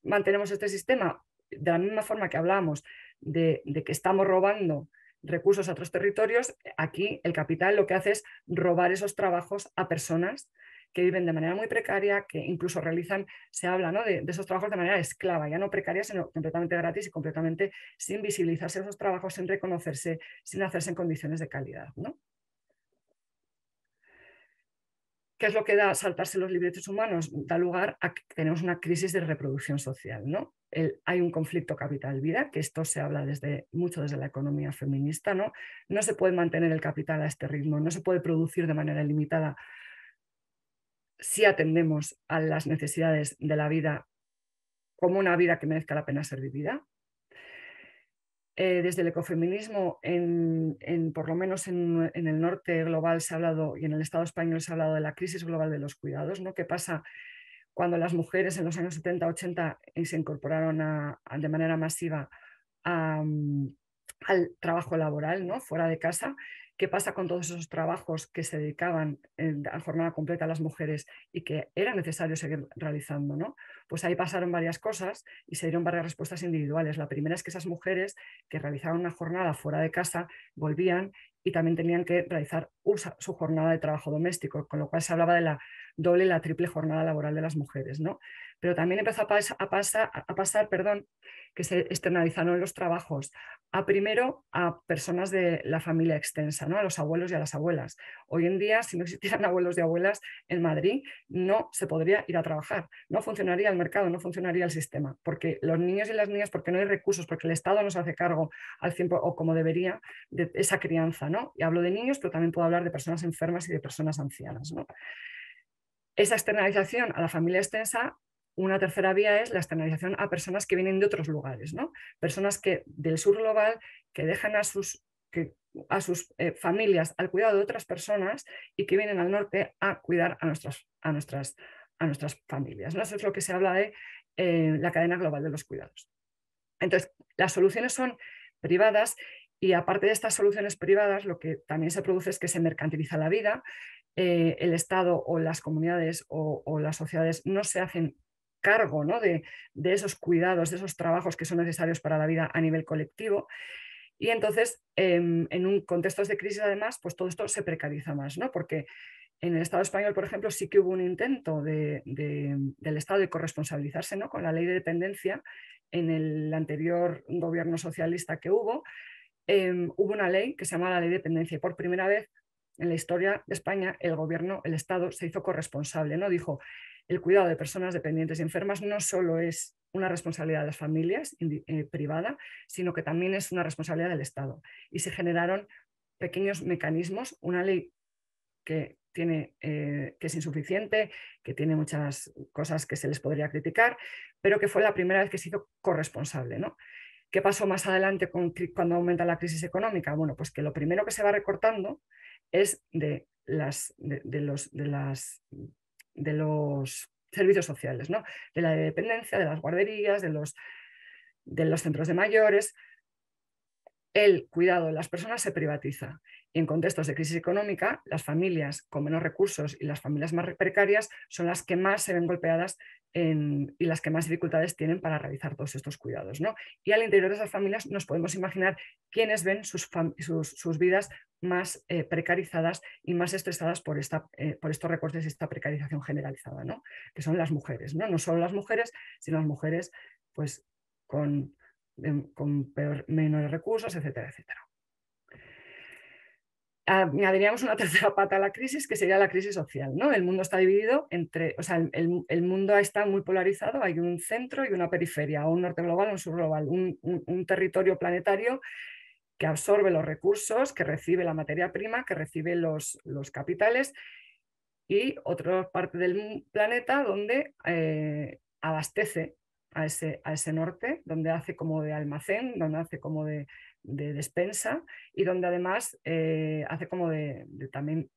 [SPEAKER 3] mantenemos este sistema? De la misma forma que hablamos de, de que estamos robando recursos a otros territorios, aquí el capital lo que hace es robar esos trabajos a personas que viven de manera muy precaria, que incluso realizan, se habla de, esos trabajos de manera esclava, ya no precaria, sino completamente gratis y completamente sin visibilizarse esos trabajos, sin reconocerse, sin hacerse en condiciones de calidad. ¿no? ¿Qué es lo que da saltarse los derechos humanos? Da lugar a que tenemos una crisis de reproducción social. ¿no? hay un conflicto capital-vida, que esto se habla desde, mucho desde la economía feminista. ¿no? no se puede mantener el capital a este ritmo, no se puede producir de manera ilimitada si atendemos a las necesidades de la vida como una vida que merezca la pena ser vivida. Eh, desde el ecofeminismo, en, por lo menos en, el norte global se ha hablado y en el Estado español se ha hablado de la crisis global de los cuidados, ¿no? ¿Qué pasa cuando las mujeres en los años 70-80 se incorporaron de manera masiva al trabajo laboral, ¿no? fuera de casa? Qué pasa con todos esos trabajos que se dedicaban a jornada completa a las mujeres y que era necesario seguir realizando. ¿no? Pues ahí pasaron varias cosas y se dieron varias respuestas individuales. La primera es que esas mujeres que realizaban una jornada fuera de casa volvían y también tenían que realizar su jornada de trabajo doméstico, con lo cual se hablaba de la doble y la triple jornada laboral de las mujeres. ¿no? Pero también empezó a, pasar, a pasar perdón, que se externalizaron los trabajos a primero a personas de la familia extensa, ¿no? a los abuelos y a las abuelas. Hoy en día, si no existieran abuelos y abuelas en Madrid, no se podría ir a trabajar, no funcionaría el mercado, no funcionaría el sistema, porque los niños y las niñas, porque no hay recursos, porque el Estado no se hace cargo al tiempo o como debería de esa crianza. ¿no? Y hablo de niños, pero también puedo hablar de personas enfermas y de personas ancianas. ¿no? Esa externalización a la familia extensa una tercera vía es la externalización a personas que vienen de otros lugares, ¿no? Personas que del sur global que dejan a sus, a sus eh, familias al cuidado de otras personas y que vienen al norte a cuidar a nuestras, a nuestras, a nuestras familias. ¿no? Eso es lo que se habla de eh, la cadena global de los cuidados. Entonces, las soluciones son privadas y aparte de estas soluciones privadas, lo que también se produce es que se mercantiliza la vida, eh, el Estado o las comunidades o, las sociedades no se hacen cargo ¿no? de, esos cuidados, de esos trabajos que son necesarios para la vida a nivel colectivo. Y entonces, em, en un contexto de crisis, además, pues todo esto se precariza más, ¿no? porque en el Estado español, por ejemplo, sí que hubo un intento del Estado de corresponsabilizarse ¿no? con la ley de dependencia en el anterior gobierno socialista que hubo, Em, hubo una ley que se llama la Ley de Dependencia y por primera vez en la historia de España el gobierno, el Estado, se hizo corresponsable. ¿no? Dijo, el cuidado de personas dependientes y enfermas no solo es una responsabilidad de las familias eh, privada, sino que también es una responsabilidad del Estado. Y se generaron pequeños mecanismos, una ley que, tiene, eh, que es insuficiente, que tiene muchas cosas que se les podría criticar, pero que fue la primera vez que se hizo corresponsable. ¿no? ¿Qué pasó más adelante cuando aumenta la crisis económica? Bueno, pues que lo primero que se va recortando es de, las, de, los, de, las, de los servicios sociales, ¿no? de la dependencia, de las guarderías, de los, de los centros de mayores, el cuidado de las personas se privatiza en contextos de crisis económica, las familias con menos recursos y las familias más precarias son las que más se ven golpeadas y las que más dificultades tienen para realizar todos estos cuidados. ¿no? Y al interior de esas familias nos podemos imaginar quiénes ven sus, sus, vidas más eh, precarizadas y más estresadas por, esta, eh, por estos recortes y esta precarización generalizada, ¿no? que son las mujeres. ¿no? no solo las mujeres, sino las mujeres pues, con con menores recursos, etcétera, etcétera. Añadiríamos una tercera pata a la crisis, que sería la crisis social. ¿no? El mundo está dividido entre, o sea, el, mundo está muy polarizado, hay un centro y una periferia, un norte global un sur global, un, territorio planetario que absorbe los recursos, que recibe la materia prima, que recibe los, los capitales y otra parte del planeta donde eh, abastece a ese, a ese norte, donde hace como de almacén, donde hace como de, despensa y donde además eh, hace como de, también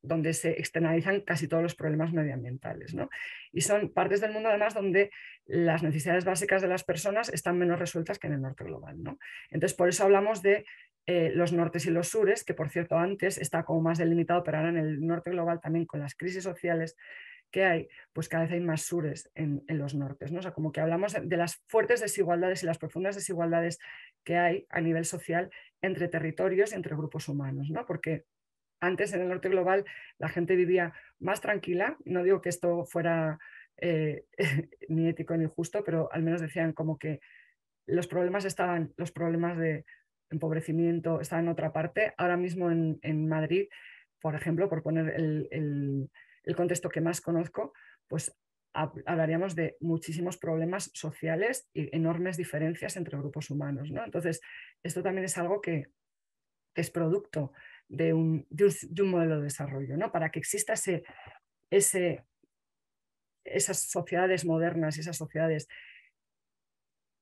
[SPEAKER 3] donde se externalizan casi todos los problemas medioambientales. ¿no? Y son partes del mundo además donde las necesidades básicas de las personas están menos resueltas que en el norte global. ¿no? Entonces, por eso hablamos de eh, los nortes y los sures, que por cierto antes está como más delimitado, pero ahora en el norte global también con las crisis sociales que hay, pues cada vez hay más sures en, los nortes. ¿no? O sea, como que hablamos de las fuertes desigualdades y las profundas desigualdades que hay a nivel social entre territorios y entre grupos humanos, ¿no? porque antes en el norte global la gente vivía más tranquila, no digo que esto fuera eh, ni ético ni justo, pero al menos decían como que los problemas estaban, los problemas de empobrecimiento estaban en otra parte. Ahora mismo en, Madrid, por ejemplo, por poner el contexto que más conozco, pues hablaríamos de muchísimos problemas sociales y enormes diferencias entre grupos humanos. ¿no? Entonces, esto también es algo que, es producto de un, modelo de desarrollo, ¿no? para que exista ese, ese, esas sociedades modernas esas sociedades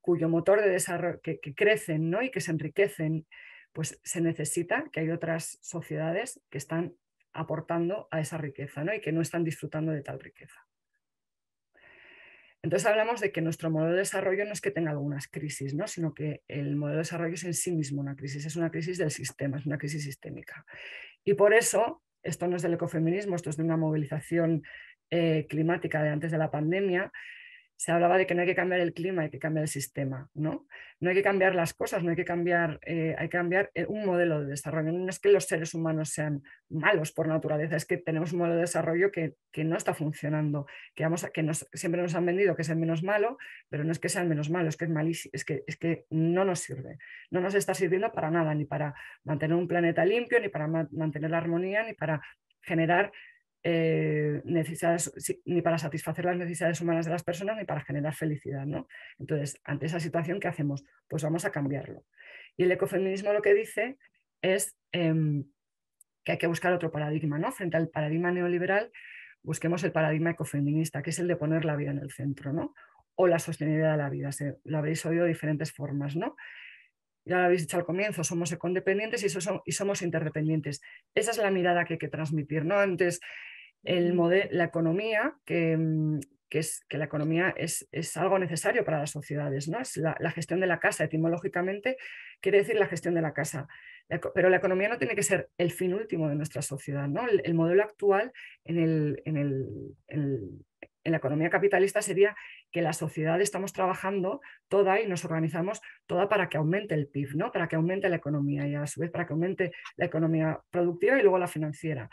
[SPEAKER 3] cuyo motor de desarrollo, que, que, crecen ¿no? y que se enriquecen, pues se necesita que hay otras sociedades que están aportando a esa riqueza ¿no? y que no están disfrutando de tal riqueza. Entonces hablamos de que nuestro modelo de desarrollo no es que tenga algunas crisis, ¿no? sino que el modelo de desarrollo es en sí mismo una crisis, es una crisis del sistema, es una crisis sistémica. Y por eso, esto no es del ecofeminismo, esto es de una movilización eh, climática de antes de la pandemia, se hablaba de que no hay que cambiar el clima, hay que cambiar el sistema, ¿no? No hay que cambiar las cosas, no hay que cambiar, eh, hay que cambiar eh, un modelo de desarrollo. No es que los seres humanos sean malos por naturaleza, es que tenemos un modelo de desarrollo que, no está funcionando, que, vamos que siempre nos han vendido que es el menos malo, pero no es que sea el menos malo, es que es malísimo, es que, es que no nos sirve, no nos está sirviendo para nada, ni para mantener un planeta limpio, ni para mantener la armonía, ni para generar eh, necesidades, ni para satisfacer las necesidades humanas de las personas, ni para generar felicidad. ¿no? Entonces, ante esa situación, ¿qué hacemos? Pues vamos a cambiarlo. Y el ecofeminismo lo que dice es em, que hay que buscar otro paradigma. ¿no? Frente al paradigma neoliberal, busquemos el paradigma ecofeminista, que es el de poner la vida en el centro, ¿no? o la sostenibilidad de la vida. Se, lo habréis oído de diferentes formas. ¿no? ya lo habéis dicho al comienzo, somos econdependientes y, y, somos interdependientes. Esa es la mirada que hay que transmitir. ¿no? Antes, el la economía, que, mm, que es que la economía es, es algo necesario para las sociedades, ¿no? Es la, gestión de la casa, etimológicamente quiere decir la gestión de la casa. Pero la economía no tiene que ser el fin último de nuestra sociedad. ¿no? El, modelo actual en, el, en, el, en, la economía capitalista sería que la sociedad estamos trabajando toda y nos organizamos toda para que aumente el PIB, ¿no? para que aumente la economía y a su vez para que aumente la economía productiva y luego la financiera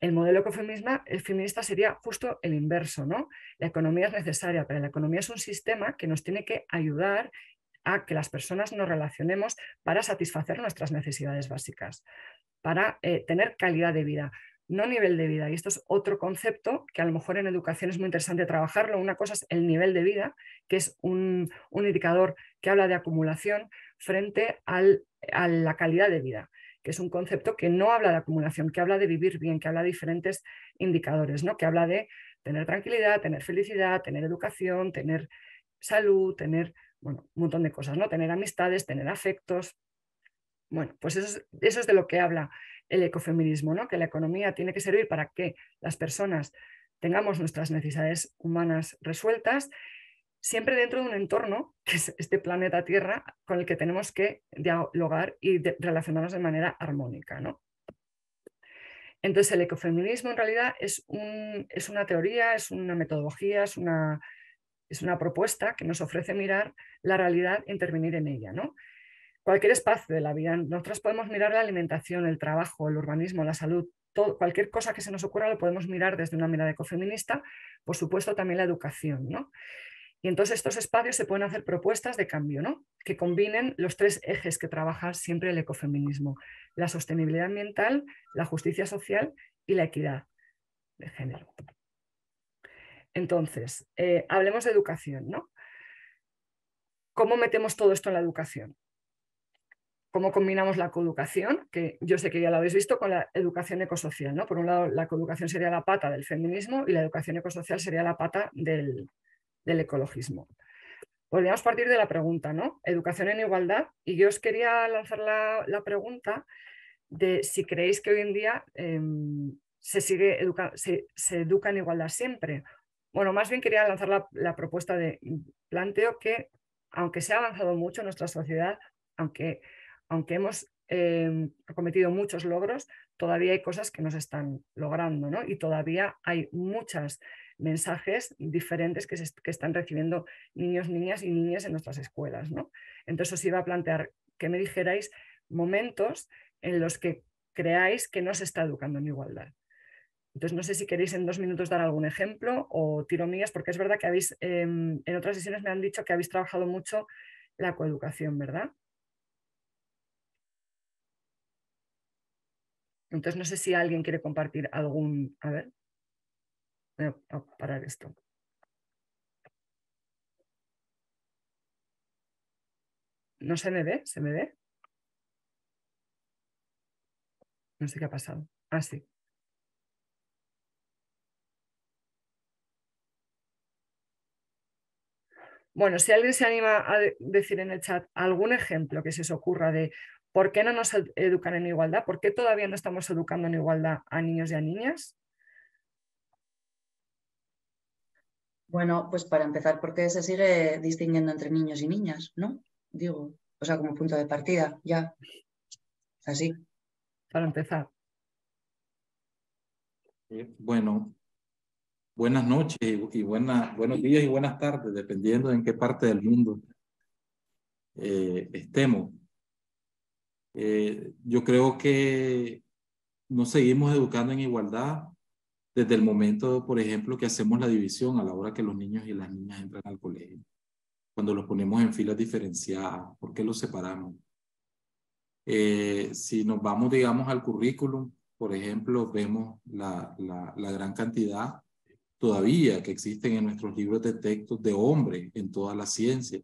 [SPEAKER 3] el modelo ecofeminista el feminista sería justo el inverso, ¿no? La economía es necesaria, pero la economía es un sistema que nos tiene que ayudar a que las personas nos relacionemos para satisfacer nuestras necesidades básicas, para eh, tener calidad de vida, no nivel de vida. Y esto es otro concepto que a lo mejor en educación es muy interesante trabajarlo. Una cosa es el nivel de vida, que es un, indicador que habla de acumulación frente a la calidad de vida que es un concepto que no habla de acumulación, que habla de vivir bien, que habla de diferentes indicadores, ¿no? que habla de tener tranquilidad, tener felicidad, tener educación, tener salud, tener bueno, un montón de cosas, ¿no? tener amistades, tener afectos. Bueno, pues eso es, eso es de lo que habla el ecofeminismo, ¿no? que la economía tiene que servir para que las personas tengamos nuestras necesidades humanas resueltas siempre dentro de un entorno, que es este planeta Tierra, con el que tenemos que dialogar y relacionarnos de manera armónica. ¿no? Entonces, el ecofeminismo en realidad es, un, es, una teoría, es una metodología, es una, es una propuesta que nos ofrece mirar la realidad e intervenir en ella. ¿no? Cualquier espacio de la vida, nosotros podemos mirar la alimentación, el trabajo, el urbanismo, la salud, todo, cualquier cosa que se nos ocurra lo podemos mirar desde una mirada ecofeminista, por supuesto también la educación. ¿no? Y entonces estos espacios se pueden hacer propuestas de cambio, ¿no? que combinen los tres ejes que trabaja siempre el ecofeminismo, la sostenibilidad ambiental, la justicia social y la equidad de género. Entonces, eh, hablemos de educación. ¿no? ¿Cómo metemos todo esto en la educación? ¿Cómo combinamos la coeducación? Que yo sé que ya lo habéis visto con la educación ecosocial. ¿no? Por un lado, la coeducación sería la pata del feminismo y la educación ecosocial sería la pata del, del ecologismo. Podríamos partir de la pregunta, ¿no? Educación en igualdad. Y yo os quería lanzar la, pregunta de si creéis que hoy en día em, se, sigue se, educa en igualdad siempre. Bueno, más bien quería lanzar la, propuesta de planteo que, aunque se ha avanzado mucho en nuestra sociedad, aunque, aunque hemos em, cometido muchos logros, todavía hay cosas que no se están logrando, ¿no? Y todavía hay muchas mensajes diferentes que, están recibiendo niños, niñas y niñas en nuestras escuelas. ¿no? Entonces os iba a plantear que me dijerais momentos en los que creáis que no se está educando en igualdad. Entonces, no sé si queréis en dos minutos dar algún ejemplo o tiro mías, porque es verdad que habéis, em, en otras sesiones me han dicho que habéis trabajado mucho la coeducación, ¿verdad? Entonces, no sé si alguien quiere compartir algún... A ver. Voy a parar esto. ¿No se me ve? ¿Se me ve? No sé qué ha pasado. Ah, sí. Bueno, si alguien se anima a decir en el chat algún ejemplo que se os ocurra de por qué no nos educan en igualdad, por qué todavía no estamos educando en igualdad a niños y a niñas,
[SPEAKER 1] Bueno, pues para empezar, porque se sigue distinguiendo entre niños y niñas, ¿no? Digo, o sea, como punto de partida, ya. Así.
[SPEAKER 3] Para empezar.
[SPEAKER 5] Eh, bueno, buenas noches y buenos días y buenas tardes, dependiendo en qué parte del mundo eh, estemos. Eh, yo creo que nos seguimos educando en igualdad desde el momento, por ejemplo, que hacemos la división a la hora que los niños y las niñas entran al colegio, cuando los ponemos en filas diferenciadas, ¿por qué los separamos? Eh, si nos vamos, digamos, al currículum, por ejemplo, vemos la, la, la, gran cantidad todavía que existen en nuestros libros de texto de hombres en toda la ciencia.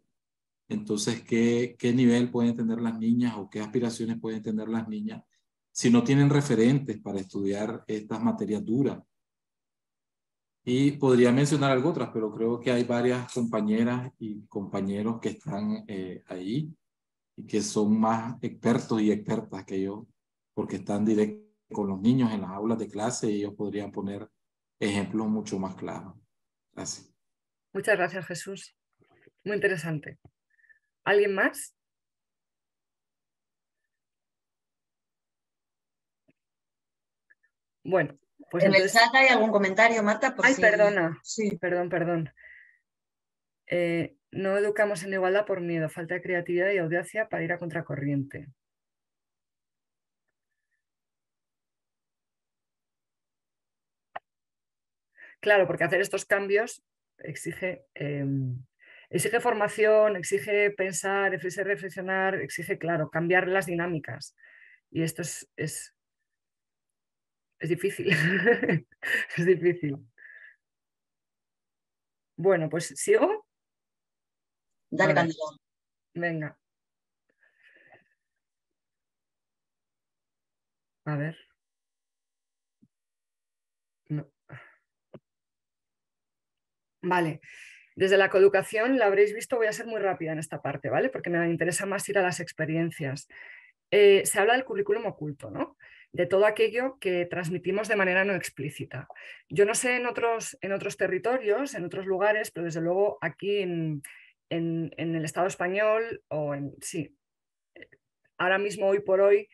[SPEAKER 5] Entonces, ¿qué, ¿qué nivel pueden tener las niñas o qué aspiraciones pueden tener las niñas si no tienen referentes para estudiar estas materias duras? Y podría mencionar algo otras, pero creo que hay varias compañeras y compañeros que están eh, ahí y que son más expertos y expertas que yo, porque están directos con los niños en las aulas de clase y ellos podrían poner ejemplos mucho más claros. Gracias.
[SPEAKER 3] Muchas gracias, Jesús. Muy interesante. ¿Alguien más? Bueno, pues
[SPEAKER 1] en el chat hay algún comentario, Marta.
[SPEAKER 3] Ay, perdona. Sí. Perdón, perdón. Eh, no educamos en igualdad por miedo, falta de creatividad y audacia para ir a contracorriente. Claro, porque hacer estos cambios exige, em, exige formación, exige pensar, exige reflexionar, exige, claro, cambiar las dinámicas. Y esto es, es, es difícil. es difícil. Bueno, pues sigo.
[SPEAKER 1] Dale,
[SPEAKER 3] Venga. A ver. Vale. Desde la coeducación, la habréis visto, voy a ser muy rápida en esta parte, ¿vale? Porque me interesa más ir a las experiencias. Eh, se habla del currículum oculto, ¿no? De todo aquello que transmitimos de manera no explícita. Yo no sé en otros, en otros territorios, en otros lugares, pero desde luego aquí en, en el Estado español o en, sí, ahora mismo, hoy por hoy,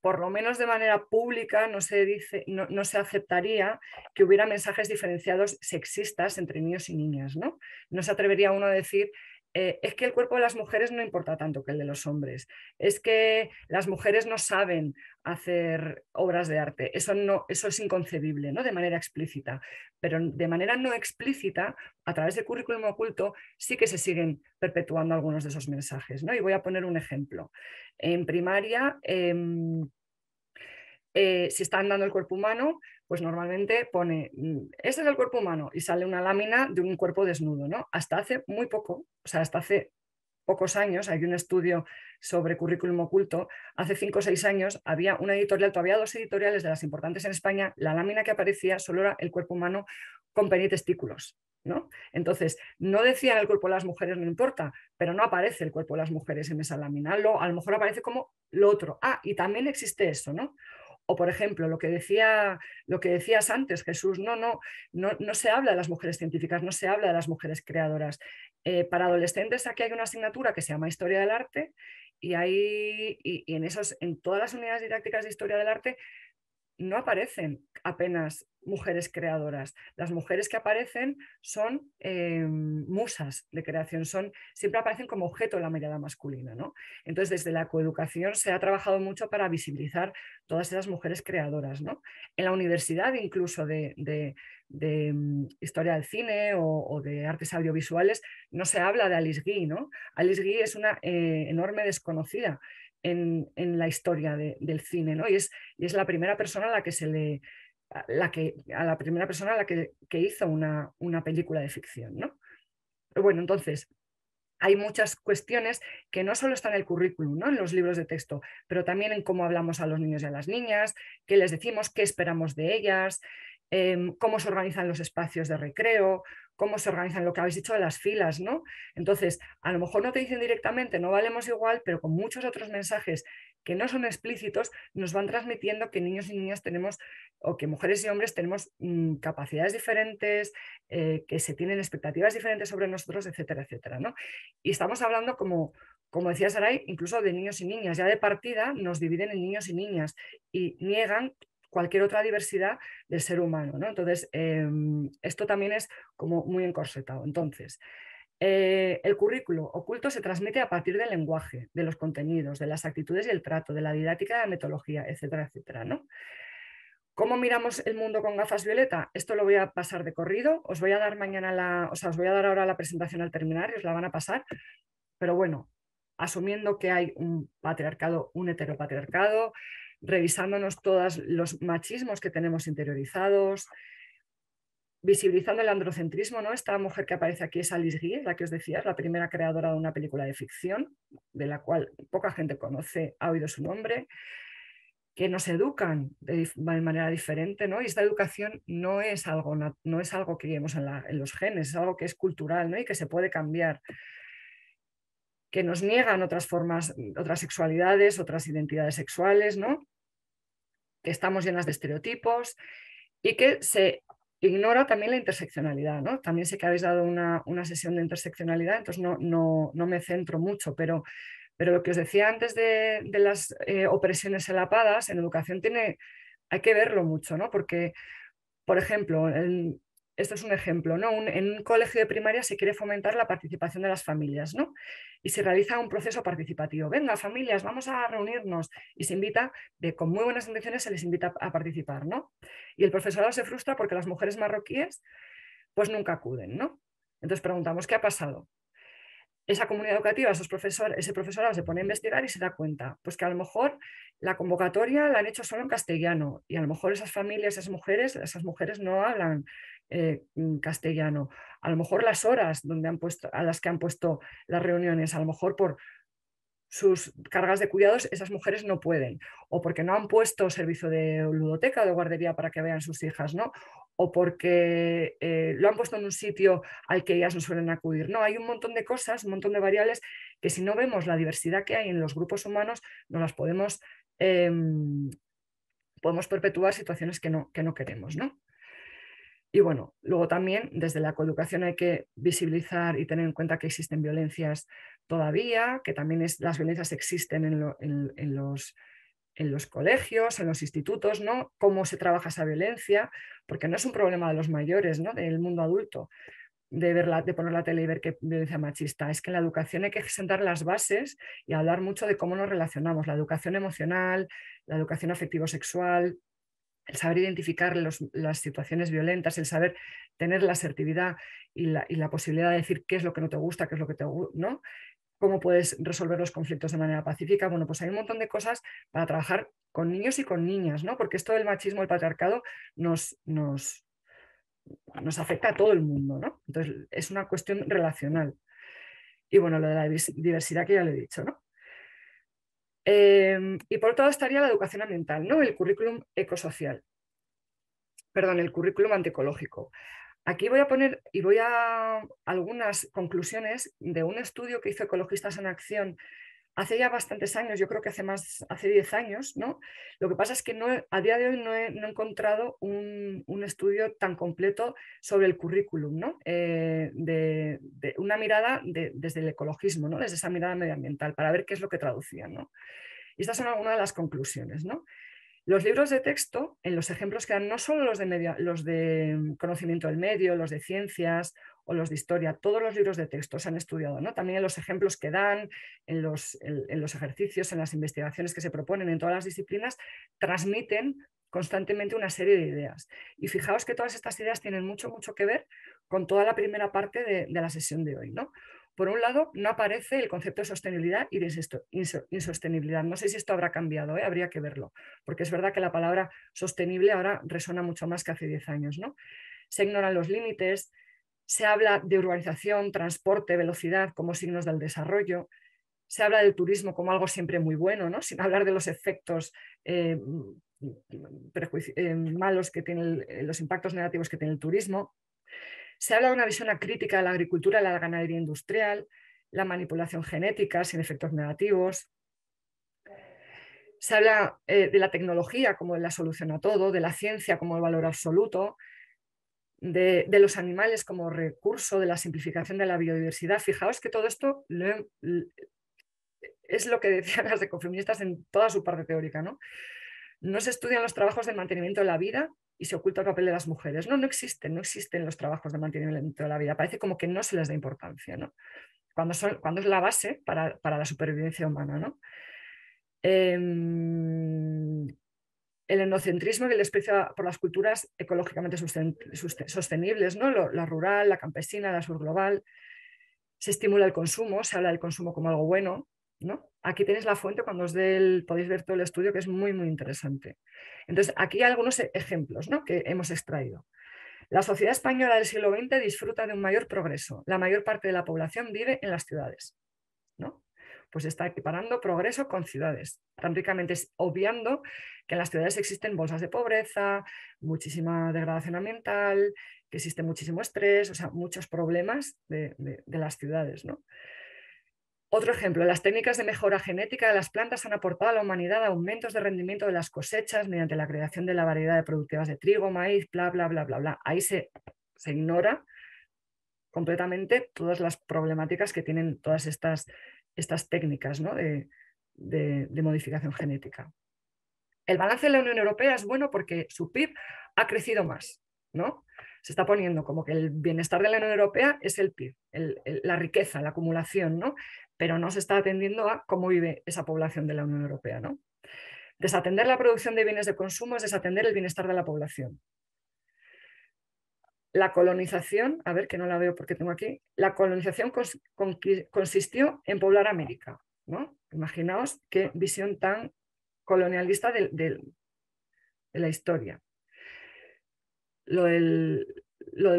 [SPEAKER 3] por lo menos de manera pública, no se, dice, no, se aceptaría que hubiera mensajes diferenciados sexistas entre niños y niñas. No, no se atrevería uno a decir eh, es que el cuerpo de las mujeres no importa tanto que el de los hombres, es que las mujeres no saben hacer obras de arte, eso, no, eso es inconcebible, ¿no? de manera explícita, pero de manera no explícita, a través del currículum oculto, sí que se siguen perpetuando algunos de esos mensajes. ¿no? Y voy a poner un ejemplo. En primaria, em, eh, si están dando el cuerpo humano, pues normalmente pone, mm, este es el cuerpo humano y sale una lámina de un cuerpo desnudo, ¿no? Hasta hace muy poco, o sea, hasta hace pocos años, hay un estudio sobre currículum oculto, hace cinco o seis años había una editorial, todavía dos editoriales de las importantes en España, la lámina que aparecía solo era el cuerpo humano con penitestículos. ¿no? Entonces, no decían el cuerpo de las mujeres, no importa, pero no aparece el cuerpo de las mujeres en esa lámina, lo, a lo mejor aparece como lo otro. Ah, y también existe eso, ¿no? O, por ejemplo, lo que, decía, lo que decías antes, Jesús, no, no, no, no se habla de las mujeres científicas, no se habla de las mujeres creadoras. Eh, para adolescentes aquí hay una asignatura que se llama Historia del Arte y, hay, y, en, esos, en todas las unidades didácticas de Historia del Arte no aparecen apenas mujeres creadoras. Las mujeres que aparecen son eh, musas de creación, son, siempre aparecen como objeto en la mirada masculina. ¿no? Entonces, desde la coeducación se ha trabajado mucho para visibilizar todas esas mujeres creadoras. ¿no? En la universidad, incluso de, mm, historia del cine o, de artes audiovisuales, no se habla de Alice Guy. ¿no? Alice Guy es una eh, enorme desconocida en, la historia del cine, ¿no? Y es, y es, la primera persona a la que se le. La, que, a la primera persona a la que, hizo una, una, película de ficción, ¿no? Bueno, entonces, hay muchas cuestiones que no solo están en el currículum, ¿no? en los libros de texto, pero también en cómo hablamos a los niños y a las niñas, qué les decimos, qué esperamos de ellas, em, cómo se organizan los espacios de recreo, cómo se organizan, lo que habéis dicho de las filas, ¿no? Entonces, a lo mejor no te dicen directamente, no valemos igual, pero con muchos otros mensajes que no son explícitos, nos van transmitiendo que niños y niñas tenemos, o que mujeres y hombres tenemos mm, capacidades diferentes, eh, que se tienen expectativas diferentes sobre nosotros, etcétera, etcétera, ¿no? Y estamos hablando, como, como decía Saray, incluso de niños y niñas. Ya de partida nos dividen en niños y niñas y niegan cualquier otra diversidad del ser humano. ¿no? Entonces, em, esto también es como muy encorsetado. Entonces, eh, el currículo oculto se transmite a partir del lenguaje, de los contenidos, de las actitudes y el trato, de la didáctica, de la metodología, etcétera, etcétera. ¿no? ¿Cómo miramos el mundo con gafas violeta? Esto lo voy a pasar de corrido. Os voy a dar mañana la, o sea, os voy a dar ahora la presentación al terminar y os la van a pasar. Pero bueno, asumiendo que hay un patriarcado, un heteropatriarcado, revisándonos todos los machismos que tenemos interiorizados, visibilizando el androcentrismo, ¿no? Esta mujer que aparece aquí es Alice Guy, la que os decía, es la primera creadora de una película de ficción, de la cual poca gente conoce, ha oído su nombre, que nos educan de, manera diferente, ¿no? Y esta educación no es algo, no es algo que llevemos en, en, los genes, es algo que es cultural, ¿no? Y que se puede cambiar que nos niegan otras formas, otras sexualidades, otras identidades sexuales, ¿no? que estamos llenas de estereotipos y que se ignora también la interseccionalidad, ¿no? También sé que habéis dado una, sesión de interseccionalidad, entonces no, no, no, me centro mucho, pero, pero lo que os decía antes de, las eh, opresiones elapadas, en educación tiene, hay que verlo mucho, ¿no? Porque, por ejemplo, el, esto es un ejemplo, ¿no? en un colegio de primaria se quiere fomentar la participación de las familias, ¿no? Y se realiza un proceso participativo. Venga, familias, vamos a reunirnos. Y se invita, de, con muy buenas intenciones, se les invita a participar, ¿no? Y el profesorado se frustra porque las mujeres marroquíes, pues nunca acuden, ¿no? Entonces preguntamos, ¿qué ha pasado? esa comunidad educativa, esos profesores, ese profesorado se pone a investigar y se da cuenta, pues que a lo mejor la convocatoria la han hecho solo en castellano y a lo mejor esas familias, esas mujeres, esas mujeres no hablan eh, castellano. A lo mejor las horas donde han puesto, a las que han puesto las reuniones, a lo mejor por sus cargas de cuidados, esas mujeres no pueden, o porque no han puesto servicio de ludoteca o de guardería para que vean sus hijas, ¿no? o porque eh, lo han puesto en un sitio al que ellas no suelen acudir. No, hay un montón de cosas, un montón de variables que si no vemos la diversidad que hay en los grupos humanos, no las podemos, em, podemos perpetuar situaciones que no, que no queremos, ¿no? Y bueno, luego también desde la coeducación hay que visibilizar y tener en cuenta que existen violencias todavía, que también es, las violencias existen en, los, en los colegios, en los institutos, ¿no? Cómo se trabaja esa violencia, porque no es un problema de los mayores, ¿no? Del mundo adulto, de, ver de poner la tele y ver qué violencia machista. Es que en la educación hay que sentar las bases y hablar mucho de cómo nos relacionamos. La educación emocional, la educación afectivo-sexual, el saber identificar las situaciones violentas, el saber tener la asertividad y la, posibilidad de decir qué es lo que no te gusta, qué es lo que te gusta, ¿no? Cómo puedes resolver los conflictos de manera pacífica. Bueno, pues hay un montón de cosas para trabajar con niños y con niñas, ¿no? Porque esto del machismo, el patriarcado, nos, nos, nos afecta a todo el mundo, ¿no? Entonces, es una cuestión relacional. Y bueno, lo de la diversidad que ya le he dicho, ¿no? Em, y por otro lado estaría la educación ambiental, ¿no? el currículum ecosocial, perdón, el currículum antiecológico. Aquí voy a poner y voy a algunas conclusiones de un estudio que hizo Ecologistas en Acción hace ya bastantes años, yo creo que hace más, hace 10 años, ¿no? Lo que pasa es que no, a día de hoy no he, encontrado un, estudio tan completo sobre el currículum, ¿no? Eh, de, una mirada desde el ecologismo, ¿no? Desde esa mirada medioambiental, para ver qué es lo que traducían, ¿no? Y estas son algunas de las conclusiones, ¿no? Los libros de texto, en los ejemplos que dan no solo los de, los de conocimiento del medio, los de ciencias o los de historia, todos los libros de texto se han estudiado, ¿no? también en los ejemplos que dan, en los, en, los ejercicios, en las investigaciones que se proponen en todas las disciplinas, transmiten constantemente una serie de ideas. Y fijaos que todas estas ideas tienen mucho, mucho que ver con toda la primera parte de, la sesión de hoy. ¿no? Por un lado, no aparece el concepto de sostenibilidad y de insostenibilidad. No sé si esto habrá cambiado, ¿eh? habría que verlo, porque es verdad que la palabra sostenible ahora resuena mucho más que hace 10 años. ¿no? Se ignoran los límites, se habla de urbanización, transporte, velocidad como signos del desarrollo. Se habla del turismo como algo siempre muy bueno, ¿no? sin hablar de los efectos eh, eh, malos que tienen, los impactos negativos que tiene el turismo. Se habla de una visión crítica de la agricultura la ganadería industrial, la manipulación genética sin efectos negativos. Se habla eh, de la tecnología como la solución a todo, de la ciencia como el valor absoluto, de, los animales como recurso, de la simplificación de la biodiversidad. Fijaos que todo esto es lo que decían las ecofeministas en toda su parte teórica. ¿no? no se estudian los trabajos de mantenimiento de la vida y se oculta el papel de las mujeres. No, no existen, no existen los trabajos de mantenimiento de la vida. Parece como que no se les da importancia, ¿no? Cuando, son, cuando es la base para, la supervivencia humana, ¿no? Em, el endocentrismo y el desprecio por las culturas ecológicamente sostenibles, ¿no? la rural, la campesina, la subglobal. Se estimula el consumo, se habla del consumo como algo bueno. ¿no? Aquí tenéis la fuente cuando os dé podéis ver todo el estudio que es muy, muy interesante. Entonces, aquí hay algunos ejemplos ¿no? que hemos extraído. La sociedad española del siglo XX disfruta de un mayor progreso. La mayor parte de la población vive en las ciudades. ¿no? Pues está equiparando progreso con ciudades, tan ricamente obviando que en las ciudades existen bolsas de pobreza, muchísima degradación ambiental, que existe muchísimo estrés, o sea, muchos problemas de, las ciudades. ¿no? Otro ejemplo, las técnicas de mejora genética de las plantas han aportado a la humanidad aumentos de rendimiento de las cosechas mediante la creación de la variedad de productivas de trigo, maíz, bla, bla, bla, bla, bla. Ahí se, se ignora completamente todas las problemáticas que tienen todas estas, estas técnicas ¿no? de, de, modificación genética. El balance de la Unión Europea es bueno porque su PIB ha crecido más, ¿no? Se está poniendo como que el bienestar de la Unión Europea es el PIB, la riqueza, la acumulación, ¿no? Pero no se está atendiendo a cómo vive esa población de la Unión Europea, ¿no? Desatender la producción de bienes de consumo es desatender el bienestar de la población. La colonización, a ver que no la veo porque tengo aquí, la colonización consistió en poblar América, ¿no? Imaginaos qué visión tan colonialista de, la historia. Lo del,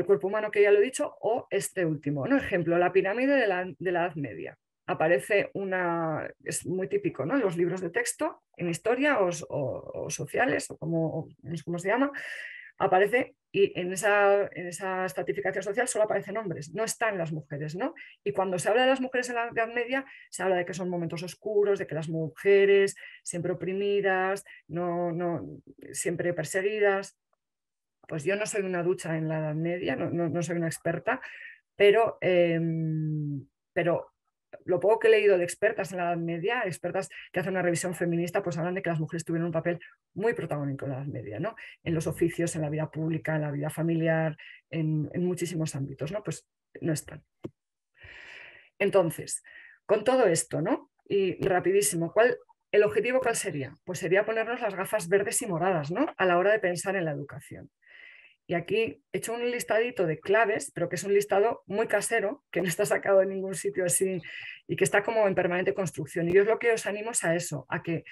[SPEAKER 3] cuerpo humano que ya lo he dicho, o este último. Ejemplo, la pirámide de la, Edad Media. Aparece una, es muy típico ¿no? los libros de texto, en historia o, sociales, o como, no sé cómo se llama, aparece y en esa, en esa estratificación social solo aparecen hombres, no están las mujeres. ¿no? Y cuando se habla de las mujeres en la Edad Media, se habla de que son momentos oscuros, de que las mujeres siempre oprimidas, no, no, siempre perseguidas. Pues yo no soy una ducha en la Edad Media, no, no, soy una experta, pero, em, pero lo poco que he leído de expertas en la Edad Media, expertas que hacen una revisión feminista, pues hablan de que las mujeres tuvieron un papel muy protagónico en la Edad Media, ¿no? En los oficios, en la vida pública, en la vida familiar, en, muchísimos ámbitos, ¿no? Pues no están. Entonces, con todo esto, ¿no? Y rapidísimo, ¿cuál, ¿el objetivo cuál sería? Pues sería ponernos las gafas verdes y moradas, ¿no? A la hora de pensar en la educación. Y aquí he hecho un listadito de claves, pero que es un listado muy casero, que no está sacado de ningún sitio así y que está como en permanente construcción. Y yo es lo que os animo a eso, a que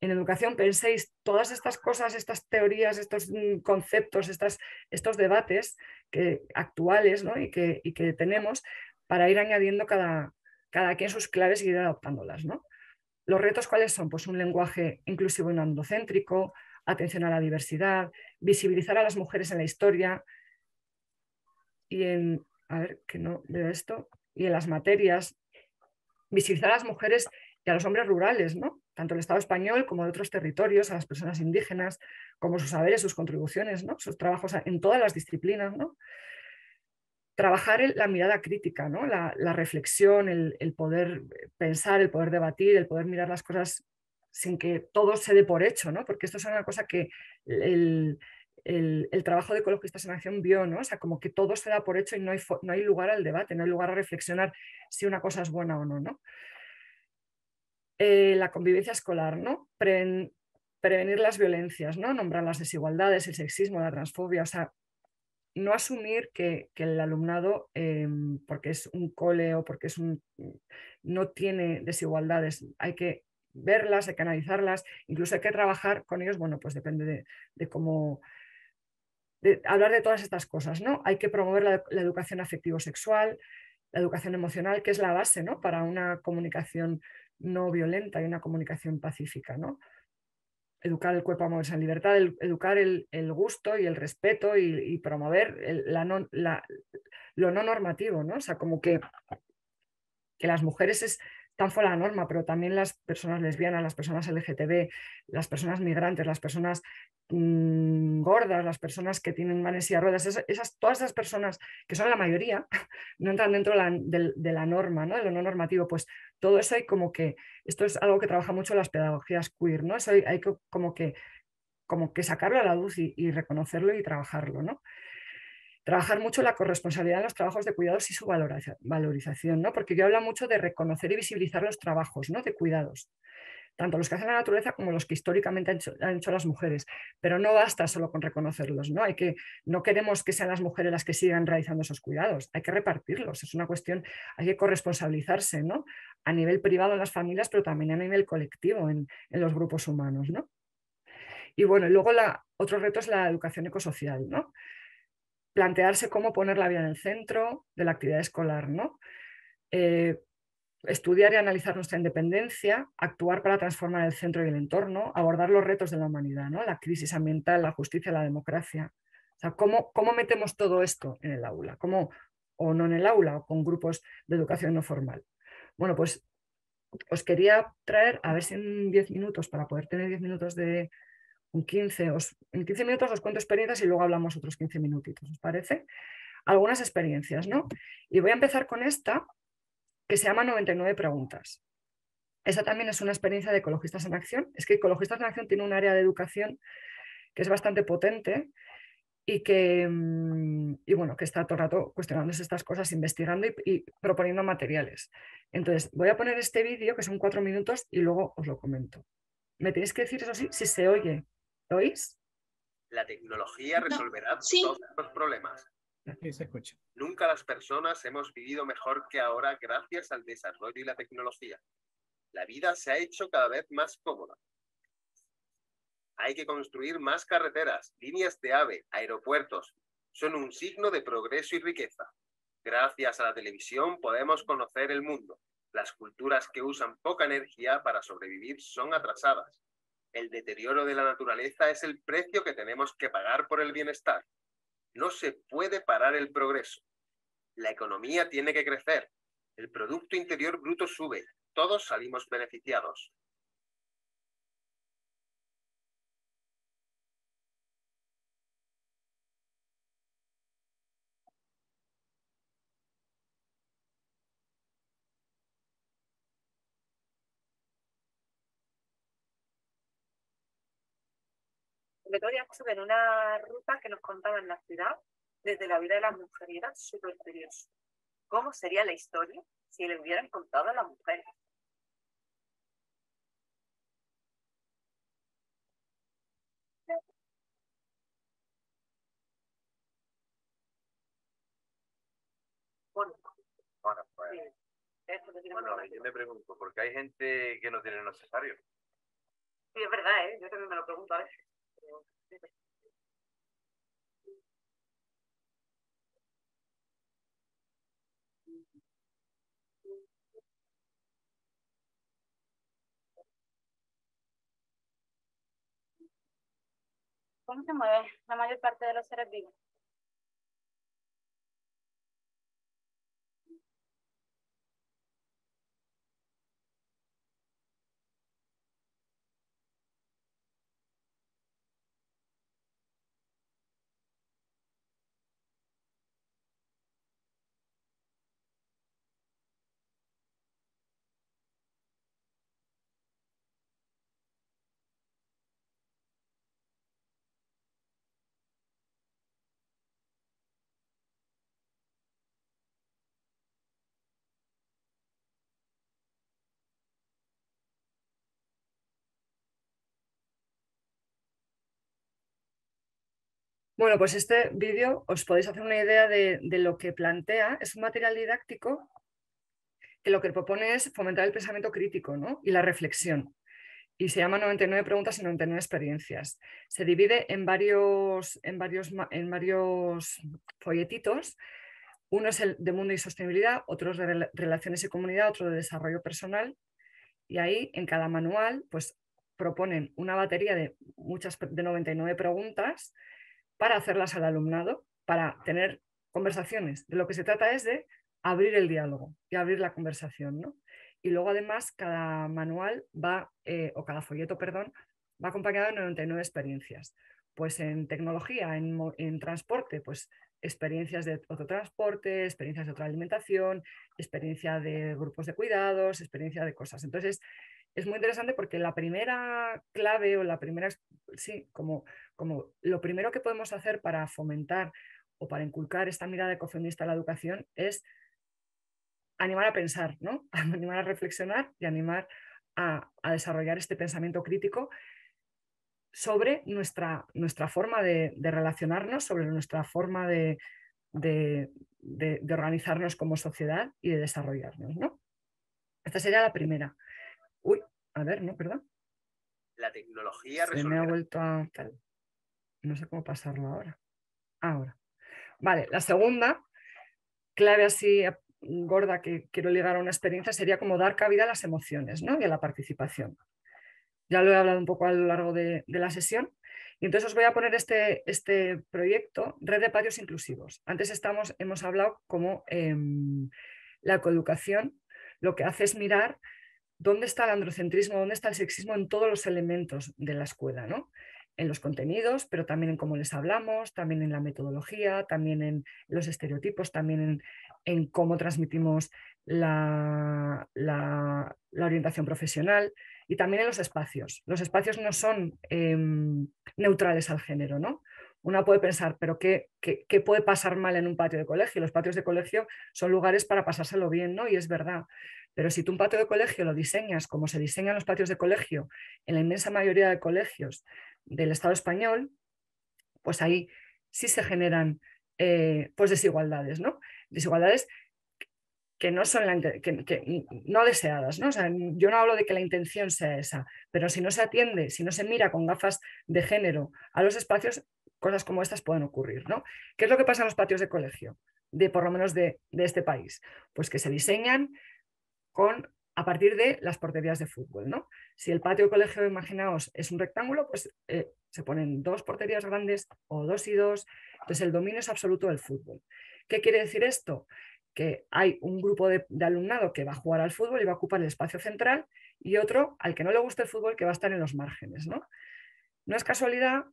[SPEAKER 3] en educación penséis todas estas cosas, estas teorías, estos mm, conceptos, estas, estos debates que, actuales y, que, que, tenemos para ir añadiendo cada, cada quien sus claves y ir adaptándolas. ¿no? Los retos cuáles son? Pues un lenguaje inclusivo y andocéntrico, atención a la diversidad, visibilizar a las mujeres en la historia y en, a ver, que no veo esto, y en las materias, visibilizar a las mujeres y a los hombres rurales, ¿no? tanto el Estado español como de otros territorios, a las personas indígenas, como sus saberes, sus contribuciones, ¿no? sus trabajos en todas las disciplinas. ¿no? Trabajar la mirada crítica, ¿no? la, reflexión, el, el, poder pensar, el poder debatir, el poder mirar las cosas sin que todo se dé por hecho, ¿no? porque esto es una cosa que el, trabajo de ecologistas en acción vio, ¿no? o sea, como que todo se da por hecho y no hay, no hay lugar al debate, no hay lugar a reflexionar si una cosa es buena o no. ¿no? Eh, la convivencia escolar, ¿no? prevenir las violencias, ¿no? nombrar las desigualdades, el sexismo, la transfobia, o sea, no asumir que, el alumnado, em, porque es un cole o porque es un, no tiene desigualdades, hay que verlas, hay que analizarlas, incluso hay que trabajar con ellos, bueno, pues depende de, cómo... hablar de todas estas cosas, ¿no? Hay que promover la, educación afectivo-sexual, la educación emocional, que es la base, ¿no? Para una comunicación no violenta y una comunicación pacífica, ¿no? Educar el cuerpo a moverse en libertad, educar el, gusto y el respeto y, promover la lo no normativo, ¿no? O sea, como que, que las mujeres es, fuera de la norma, pero también las personas lesbianas, las personas LGTB, las personas migrantes, las personas mm, gordas, las personas que tienen manes y ruedas, esas, todas esas personas, que son la mayoría, no entran dentro de la, norma, ¿no? de lo no normativo, pues todo eso hay como que, esto es algo que trabaja mucho las pedagogías queer, ¿no? Eso hay, que como que como que sacarlo a la luz y, y reconocerlo y trabajarlo, ¿no? Trabajar mucho la corresponsabilidad en los trabajos de cuidados y su valorización, ¿no? porque yo hablo mucho de reconocer y visibilizar los trabajos ¿no? de cuidados, tanto los que hacen la naturaleza como los que históricamente han hecho, las mujeres, pero no basta solo con reconocerlos, ¿no? Hay que, no queremos que sean las mujeres las que sigan realizando esos cuidados, hay que repartirlos, es una cuestión, hay que corresponsabilizarse ¿no? a nivel privado en las familias, pero también a nivel colectivo en, los grupos humanos. ¿no? Y bueno, luego la, otro reto es la educación ecosocial, ¿no? Plantearse cómo poner la vida en el centro de la actividad escolar, ¿no? Eh, estudiar y analizar nuestra independencia, actuar para transformar el centro y el entorno, abordar los retos de la humanidad, ¿no? la crisis ambiental, la justicia, la democracia. O sea, ¿cómo, ¿cómo, metemos todo esto en el aula? ¿Cómo, o no en el aula, o con grupos de educación no formal? Bueno, pues os quería traer, a ver si en 10 minutos, para poder tener 10 minutos de un 15, os, en 15 minutos os cuento experiencias y luego hablamos otros 15 minutitos, ¿os parece? Algunas experiencias, ¿no? Y voy a empezar con esta, que se llama 99 preguntas. Esa también es una experiencia de Ecologistas en Acción. Es que Ecologistas en Acción tiene un área de educación que es bastante potente y que, mm, y bueno, que está todo el rato cuestionándose estas cosas, investigando y, proponiendo materiales. Entonces, voy a poner este vídeo, que son cuatro minutos, y luego os lo comento. Me tenéis que decir, eso sí, si se oye. ¿Lo oís?
[SPEAKER 6] La tecnología resolverá todos los problemas.
[SPEAKER 3] Sí, se escucha.
[SPEAKER 6] Nunca las personas hemos vivido mejor que ahora gracias al desarrollo y la tecnología. La vida se ha hecho cada vez más cómoda. Hay que construir más carreteras, líneas de AVE, aeropuertos. Son un signo de progreso y riqueza. Gracias a la televisión podemos conocer el mundo. Las culturas que usan poca energía para sobrevivir son atrasadas. El deterioro de la naturaleza es el precio que tenemos que pagar por el bienestar. No se puede parar el progreso. La economía tiene que crecer. El Producto Interior Bruto sube, todos salimos beneficiados.
[SPEAKER 7] Victoria estuve en una ruta que nos contaba en la ciudad desde la vida de las mujeres y era súper curioso. ¿Cómo sería la historia si le hubieran contado a las mujeres?
[SPEAKER 6] Bueno, bueno, pues, bueno, yo me pregunto, ¿por qué hay gente que no tiene necesario?
[SPEAKER 7] Sí, es verdad, ¿eh? yo también me lo pregunto a veces. ¿Cómo se mueve la mayor parte de los seres vivos?
[SPEAKER 3] Bueno, pues este vídeo os podéis hacer una idea de, lo que plantea. Es un material didáctico que lo que propone es fomentar el pensamiento crítico y la reflexión. Y se llama 99 preguntas y 99 experiencias. Se divide en varios, en varios, en varios folletitos. Uno es el de mundo y sostenibilidad, otro es de relaciones y comunidad, otro de desarrollo personal. Y ahí en cada manual pues proponen una batería de muchas de 99 preguntas para hacerlas al alumnado, para tener conversaciones. De lo que se trata es de abrir el diálogo y abrir la conversación. ¿no? Y luego además cada manual va, eh, o cada folleto, perdón, va acompañado de 99 experiencias. Pues en tecnología, en, en transporte, pues experiencias de autotransporte, experiencias de otra alimentación, experiencia de grupos de cuidados, experiencia de cosas. Entonces, es muy interesante porque la primera clave o la primera, sí, como, como lo primero que podemos hacer para fomentar o para inculcar esta mirada ecofeminista a la educación es animar a pensar, ¿no? animar a reflexionar y animar a, desarrollar este pensamiento crítico sobre nuestra, nuestra forma de, relacionarnos, sobre nuestra forma de, de, organizarnos como sociedad y de desarrollarnos. ¿no? Esta sería la primera. Uy, a ver, no, perdón.
[SPEAKER 6] La tecnología
[SPEAKER 3] Se me ha vuelto a No sé cómo pasarlo ahora. Ahora. Vale, la segunda clave así gorda que quiero ligar a una experiencia sería como dar cabida a las emociones ¿no? y a la participación. Ya lo he hablado un poco a lo largo de, la sesión. Y entonces os voy a poner este, este proyecto, Red de Patios Inclusivos. Antes estamos, hemos hablado como em, la coeducación lo que hace es mirar dónde está el androcentrismo, dónde está el sexismo en todos los elementos de la escuela, ¿no? En los contenidos, pero también en cómo les hablamos, también en la metodología, también en los estereotipos, también en, cómo transmitimos la, orientación profesional y también en los espacios. Los espacios no son em, neutrales al género, ¿no? Una puede pensar, pero ¿qué, ¿qué, puede pasar mal en un patio de colegio? Los patios de colegio son lugares para pasárselo bien, ¿no? Y es verdad. Pero si tú un patio de colegio lo diseñas como se diseñan los patios de colegio en la inmensa mayoría de colegios del Estado español, pues ahí sí se generan eh, pues desigualdades, ¿no? Desigualdades que no son no deseadas, ¿no? yo no hablo de que la intención sea esa, pero si no se atiende, si no se mira con gafas de género a los espacios, cosas como estas pueden ocurrir, ¿no? ¿Qué es lo que pasa en los patios de colegio? De por lo menos de este país. Pues que se diseñan con a partir de las porterías de fútbol. ¿no? Si el patio de colegio, imaginaos, es un rectángulo, pues eh, se ponen dos porterías grandes o dos y dos. Entonces el dominio es absoluto del fútbol. ¿Qué quiere decir esto? Que hay un grupo de, alumnado que va a jugar al fútbol y va a ocupar el espacio central y otro al que no le gusta el fútbol que va a estar en los márgenes. ¿no? no es casualidad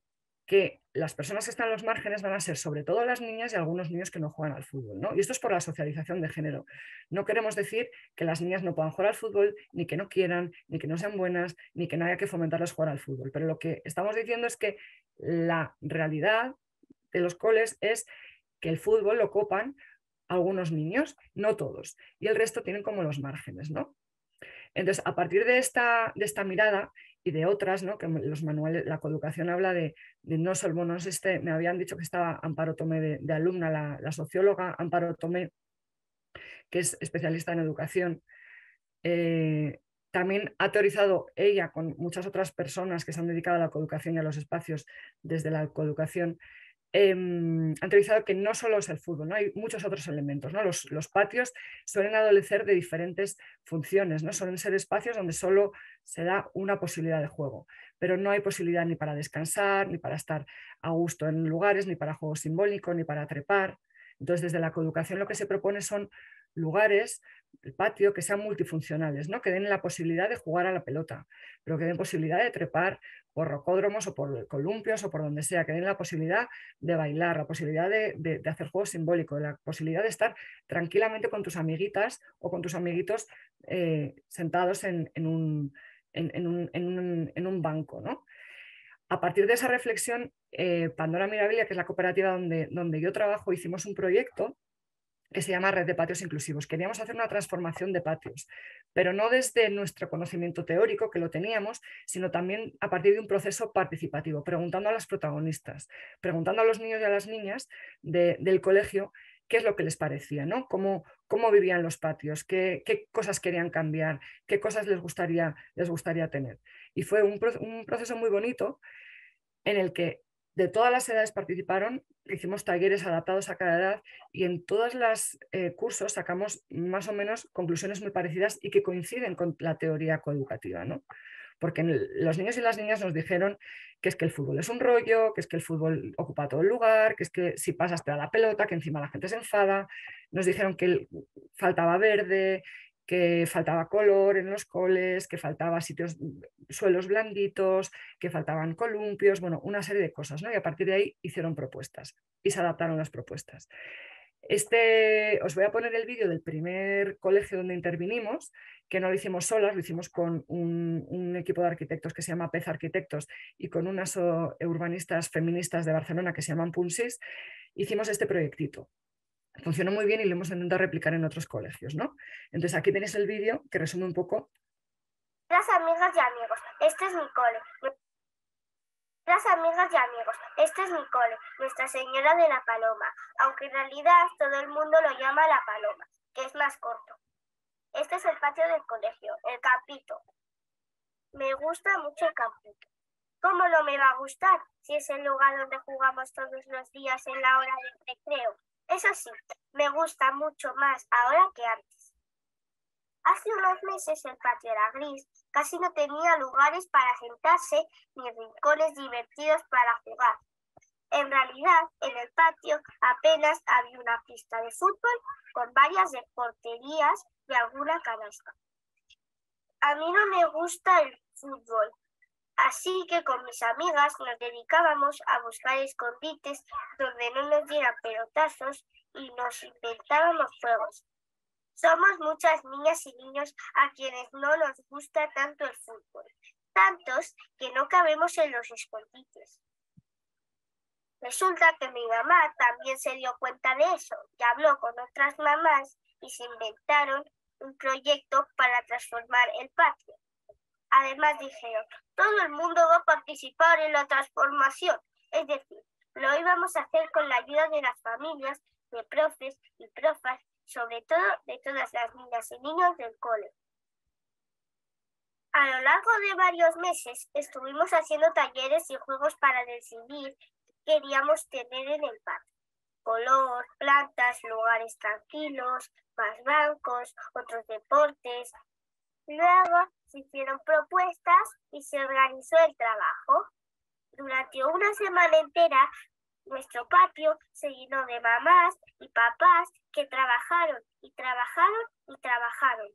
[SPEAKER 3] que las personas que están en los márgenes van a ser sobre todo las niñas y algunos niños que no juegan al fútbol. ¿no? Y esto es por la socialización de género. No queremos decir que las niñas no puedan jugar al fútbol, ni que no quieran, ni que no sean buenas, ni que no haya que fomentarlas jugar al fútbol. Pero lo que estamos diciendo es que la realidad de los coles es que el fútbol lo copan algunos niños, no todos, y el resto tienen como los márgenes. ¿no? Entonces, a partir de esta, de esta mirada y de otras, ¿no? que los manuales, la coeducación habla de, no solo, no este, me habían dicho que estaba Amparo Tomé de, alumna, la, socióloga Amparo Tomé, que es especialista en educación. Eh, también ha teorizado ella con muchas otras personas que se han dedicado a la coeducación y a los espacios desde la coeducación Em, han teorizado que no solo es el fútbol, ¿no? hay muchos otros elementos. ¿no? Los, patios suelen adolecer de diferentes funciones, ¿no? suelen ser espacios donde solo se da una posibilidad de juego, pero no hay posibilidad ni para descansar, ni para estar a gusto en lugares, ni para juego simbólico, ni para trepar. Entonces, desde la coeducación lo que se propone son lugares, el patio, que sean multifuncionales, ¿no? que den la posibilidad de jugar a la pelota, pero que den posibilidad de trepar por rocódromos o por columpios o por donde sea, que den la posibilidad de bailar, la posibilidad de, hacer juegos simbólicos, la posibilidad de estar tranquilamente con tus amiguitas o con tus amiguitos eh, sentados en, un, banco. ¿no? A partir de esa reflexión, eh, Pandora Mirabilia, que es la cooperativa donde, donde yo trabajo, hicimos un proyecto que se llama Red de Patios Inclusivos. Queríamos hacer una transformación de patios, pero no desde nuestro conocimiento teórico, que lo teníamos, sino también a partir de un proceso participativo, preguntando a las protagonistas, preguntando a los niños y a las niñas del colegio qué es lo que les parecía, ¿no? cómo, cómo vivían los patios, qué, cosas querían cambiar, qué cosas les gustaría, les gustaría tener. Y fue un proceso muy bonito en el que de todas las edades participaron, hicimos talleres adaptados a cada edad y en todos los eh, cursos sacamos más o menos conclusiones muy parecidas y que coinciden con la teoría coeducativa. ¿no? Porque los niños y las niñas nos dijeron que es que el fútbol es un rollo, que es que el fútbol ocupa todo el lugar, que es que si pasas te da la pelota, que encima la gente se enfada. Nos dijeron que faltaba verde, que faltaba color en los coles, que faltaba sitios, suelos blanditos, que faltaban columpios, bueno, una serie de cosas, ¿no? Y a partir de ahí hicieron propuestas y se adaptaron las propuestas. Este, os voy a poner el vídeo del primer colegio donde intervinimos, que no lo hicimos solas, lo hicimos con un, equipo de arquitectos que se llama Pez Arquitectos y con unas urbanistas feministas de Barcelona que se llaman Punsis, hicimos este proyectito funcionó muy bien y lo hemos intentado replicar en otros colegios. ¿no? Entonces aquí tenéis el vídeo que resume un poco.
[SPEAKER 8] Las amigas y amigos, este es mi cole. Las amigas y amigos, este es mi cole, Nuestra Señora de la Paloma, aunque en realidad todo el mundo lo llama la Paloma, que es más corto. Este es el patio del colegio, el campito. Me gusta mucho el campito. ¿Cómo no me va a gustar si es el lugar donde jugamos todos los días en la hora del recreo? Eso sí, me gusta mucho más ahora que antes. Hace unos meses el patio era gris, casi no tenía lugares para sentarse ni rincones divertidos para jugar. En realidad, en el patio apenas había una pista de fútbol con varias porterías y alguna canasta. A mí no me gusta el fútbol, así que con mis amigas nos dedicábamos a buscar escondites donde no nos dieran pelotazos y nos inventábamos juegos. Somos muchas niñas y niños a quienes no nos gusta tanto el fútbol, tantos que no cabemos en los escondites. Resulta que mi mamá también se dio cuenta de eso y habló con otras mamás y se inventaron un proyecto para transformar el patio. Además dijeron, todo el mundo va a participar en la transformación, es decir, lo íbamos a hacer con la ayuda de las familias, de profes y profas, sobre todo de todas las niñas y niños del cole. A lo largo de varios meses estuvimos haciendo talleres y juegos para decidir qué queríamos tener en el patio color, plantas, lugares tranquilos, más bancos, otros deportes. Luego se hicieron propuestas y se organizó el trabajo. Durante una semana entera, nuestro patio se llenó de mamás y papás que trabajaron y trabajaron y trabajaron.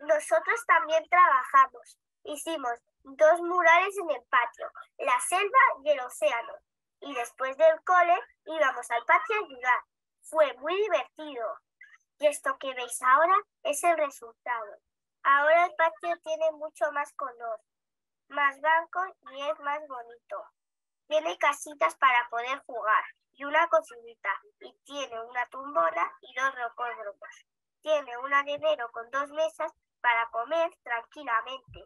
[SPEAKER 8] Nosotros también trabajamos. Hicimos dos murales en el patio, la selva y el océano y después del cole íbamos al patio a ayudar. Fue muy divertido. Y esto que veis ahora es el resultado. Ahora el patio tiene mucho más color, más bancos y es más bonito. Tiene casitas para poder jugar y una cocinita y tiene una tumbona y dos rocódromos. Tiene un arenero con dos mesas para comer tranquilamente.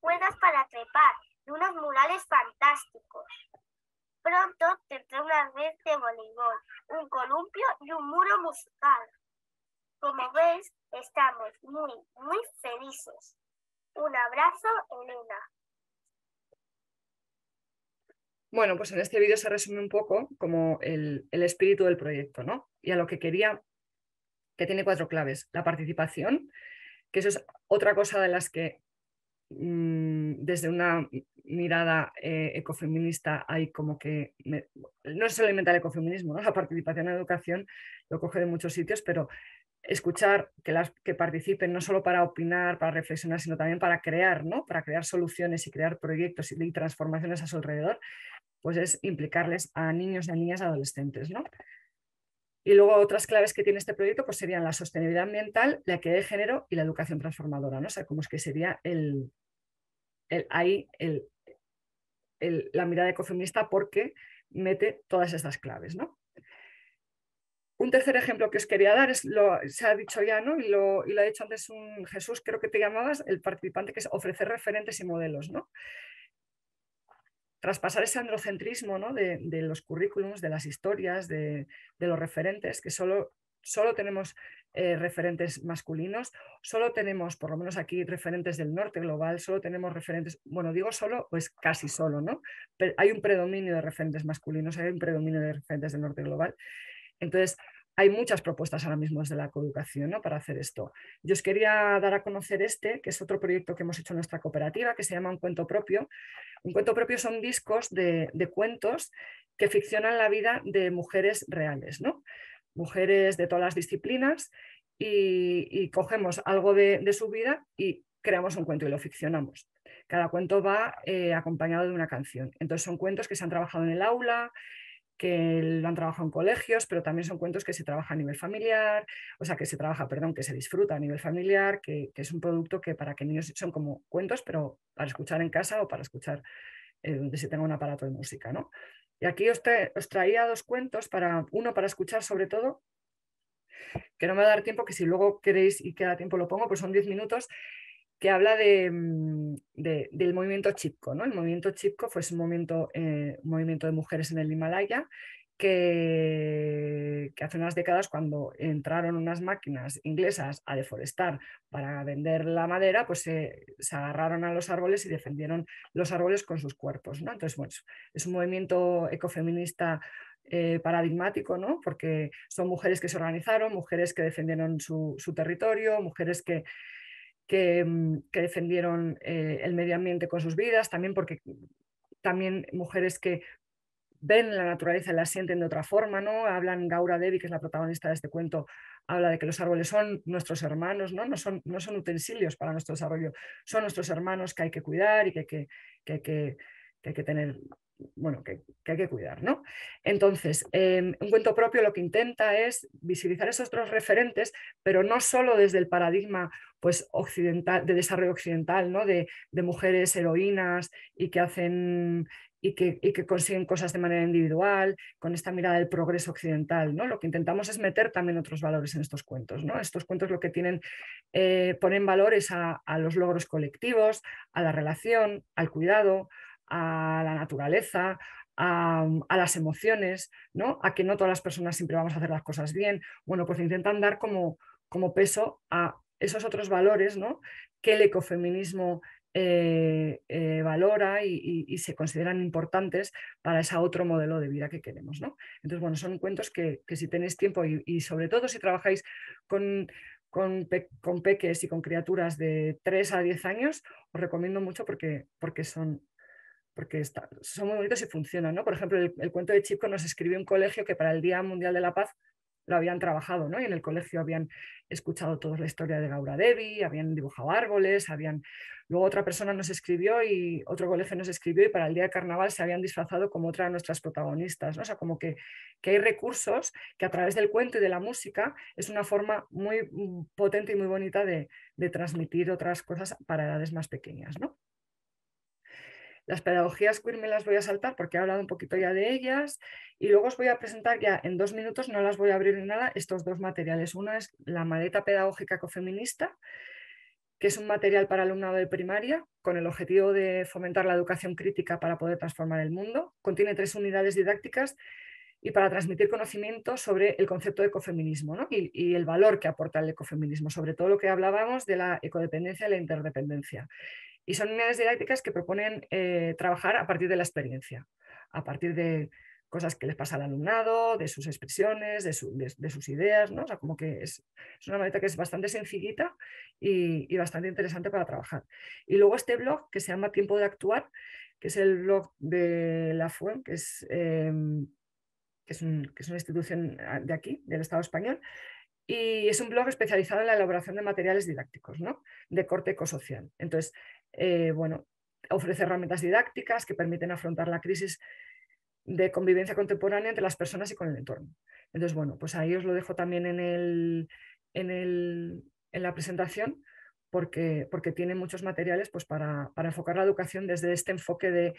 [SPEAKER 8] Cuerdas para trepar y unos murales fantásticos. Pronto tendré una red de voleibol, un columpio y un muro musical. Como veis, estamos muy, muy felices. Un abrazo, Elena.
[SPEAKER 3] Bueno, pues en este vídeo se resume un poco como el, el, espíritu del proyecto, ¿no? Y a lo que quería, que tiene cuatro claves. La participación, que eso es otra cosa de las que Mm, desde una mirada eh, ecofeminista hay como que, no es solamente el ecofeminismo, la participación en educación lo coge de muchos sitios, pero escuchar que, las, que participen no solo para opinar, para reflexionar, sino también para crear, ¿no? para crear soluciones y crear proyectos y transformaciones a su alrededor, pues es implicarles a niños y a niñas adolescentes. ¿no? Y luego otras claves que tiene este proyecto pues serían la sostenibilidad ambiental, la equidad de género y la educación transformadora. ¿no? O sea, es que sería el, el, ahí el, la mirada ecofeminista porque mete todas estas claves. ¿no? Un tercer ejemplo que os quería dar es, lo, se ha dicho ya, ¿no? y, lo, y lo ha dicho antes un Jesús, creo que te llamabas, el participante, que es ofrecer referentes y modelos. ¿no? traspasar ese androcentrismo ¿no? de, los currículums, de las historias, de, los referentes, que solo, solo tenemos eh, referentes masculinos, solo tenemos, por lo menos aquí, referentes del norte global, solo tenemos referentes, bueno, digo solo, pues casi solo, ¿no? Pero hay un predominio de referentes masculinos, hay un predominio de referentes del norte global. Entonces, hay muchas propuestas ahora mismo desde la coeducación ¿no? para hacer esto. Yo os quería dar a conocer este, que es otro proyecto que hemos hecho en nuestra cooperativa, que se llama Un cuento propio. Un cuento propio son discos de, cuentos que ficcionan la vida de mujeres reales, ¿no? mujeres de todas las disciplinas, y, cogemos algo de, su vida y creamos un cuento y lo ficcionamos. Cada cuento va eh, acompañado de una canción. Entonces son cuentos que se han trabajado en el aula, que lo han trabajado en colegios, pero también son cuentos que se trabaja a nivel familiar, o sea, que se trabaja, perdón, que se disfruta a nivel familiar, que, es un producto que para que niños son como cuentos, pero para escuchar en casa o para escuchar eh, donde se tenga un aparato de música, ¿no? Y aquí os, os, traía dos cuentos, para, uno para escuchar sobre todo, que no me va a dar tiempo, que si luego queréis y queda tiempo lo pongo, pues son 10 minutos, que habla mm, de, del movimiento Chipko. ¿no? El movimiento Chipko fue un movimiento, eh, movimiento de mujeres en el Himalaya que, hace unas décadas cuando entraron unas máquinas inglesas a deforestar para vender la madera, pues se, agarraron a los árboles y defendieron los árboles con sus cuerpos. ¿no? Entonces, bueno, es un movimiento ecofeminista eh, paradigmático, ¿no? porque son mujeres que se organizaron, mujeres que defendieron su territorio, mujeres que Mm, que, defendieron eh, el medio ambiente con sus vidas, también porque también mujeres que ven la naturaleza y la sienten de otra forma, ¿no? Hablan Gaura Devi, que es la protagonista de este cuento, habla de que los árboles son nuestros hermanos, ¿no? No, son, no son utensilios para nuestro desarrollo, son nuestros hermanos que hay que cuidar y que, que, que, que hay que tener bueno, que, hay que cuidar. ¿no? Entonces, un cuento propio lo que intenta es visibilizar esos otros referentes, pero no solo desde el paradigma pues, occidental, de desarrollo occidental, ¿no? de, mujeres heroínas y que hacen y que, que, consiguen cosas de manera individual, con esta mirada del progreso occidental. ¿no? Lo que intentamos es meter también otros valores en estos cuentos. ¿no? Estos cuentos lo que tienen, eh, ponen valores a los logros colectivos, a la relación, al cuidado, a la naturaleza, a, las emociones, ¿no? a que no todas las personas siempre vamos a hacer las cosas bien. Bueno, pues intentan dar como, como peso a esos otros valores ¿no? que el ecofeminismo eh, eh, valora y, se consideran importantes para ese otro modelo de vida que queremos. ¿no? Entonces, bueno, son cuentos que, si tenéis tiempo y, sobre todo si trabajáis con, con, con, peques y con criaturas de 3 a 10 años, os recomiendo mucho porque, porque son porque son muy bonitos y funcionan. ¿no? Por ejemplo, el, cuento de Chipko nos escribió un colegio que para el Día Mundial de la Paz lo habían trabajado, ¿no? Y en el colegio habían escuchado toda la historia de Gaura Devi, habían dibujado árboles, habían... Luego otra persona nos escribió y otro colegio nos escribió y para el día de carnaval se habían disfrazado como otra de nuestras protagonistas, ¿no? O sea, como que, que hay recursos que a través del cuento y de la música es una forma muy mm, potente y muy bonita de, de transmitir otras cosas para edades más pequeñas, ¿no? Las pedagogías queer me las voy a saltar porque he hablado un poquito ya de ellas y luego os voy a presentar ya en dos minutos, no las voy a abrir ni nada, estos dos materiales. Uno es la maleta pedagógica cofeminista, que es un material para alumnado de primaria con el objetivo de fomentar la educación crítica para poder transformar el mundo. Contiene tres unidades didácticas y para transmitir conocimiento sobre el concepto de ecofeminismo y, y, el valor que aporta el ecofeminismo, sobre todo lo que hablábamos de la ecodependencia y la interdependencia. Y son unidades didácticas que proponen eh, trabajar a partir de la experiencia, a partir de cosas que les pasa al alumnado, de sus expresiones, de, sus ideas, ¿no? O sea, como que es, una maleta que es bastante sencillita y, bastante interesante para trabajar. Y luego este blog que se llama Tiempo de Actuar, que es el blog de la FUEM, que es, em, que es, que es una institución ah, de aquí, del Estado español, y es un blog especializado en la elaboración de materiales didácticos, ¿no? de corte ecosocial. Entonces, eh, bueno, ofrece herramientas didácticas que permiten afrontar la crisis de convivencia contemporánea entre las personas y con el entorno. Entonces, bueno, pues ahí os lo dejo también en, el, en, el, en la presentación porque, porque tiene muchos materiales pues, para, para enfocar la educación desde este enfoque de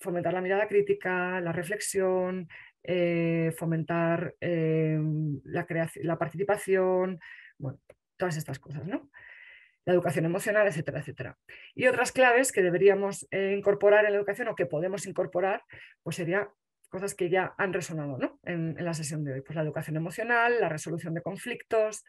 [SPEAKER 3] fomentar la mirada crítica, la reflexión, eh, fomentar eh, la, la participación, todas estas cosas, ¿no? La educación emocional, etcétera, etcétera. Y otras claves que deberíamos eh, incorporar en la educación o que podemos incorporar, pues sería cosas que ya han resonado ¿no? en, en, la sesión de hoy. Pues la educación emocional, la resolución de conflictos,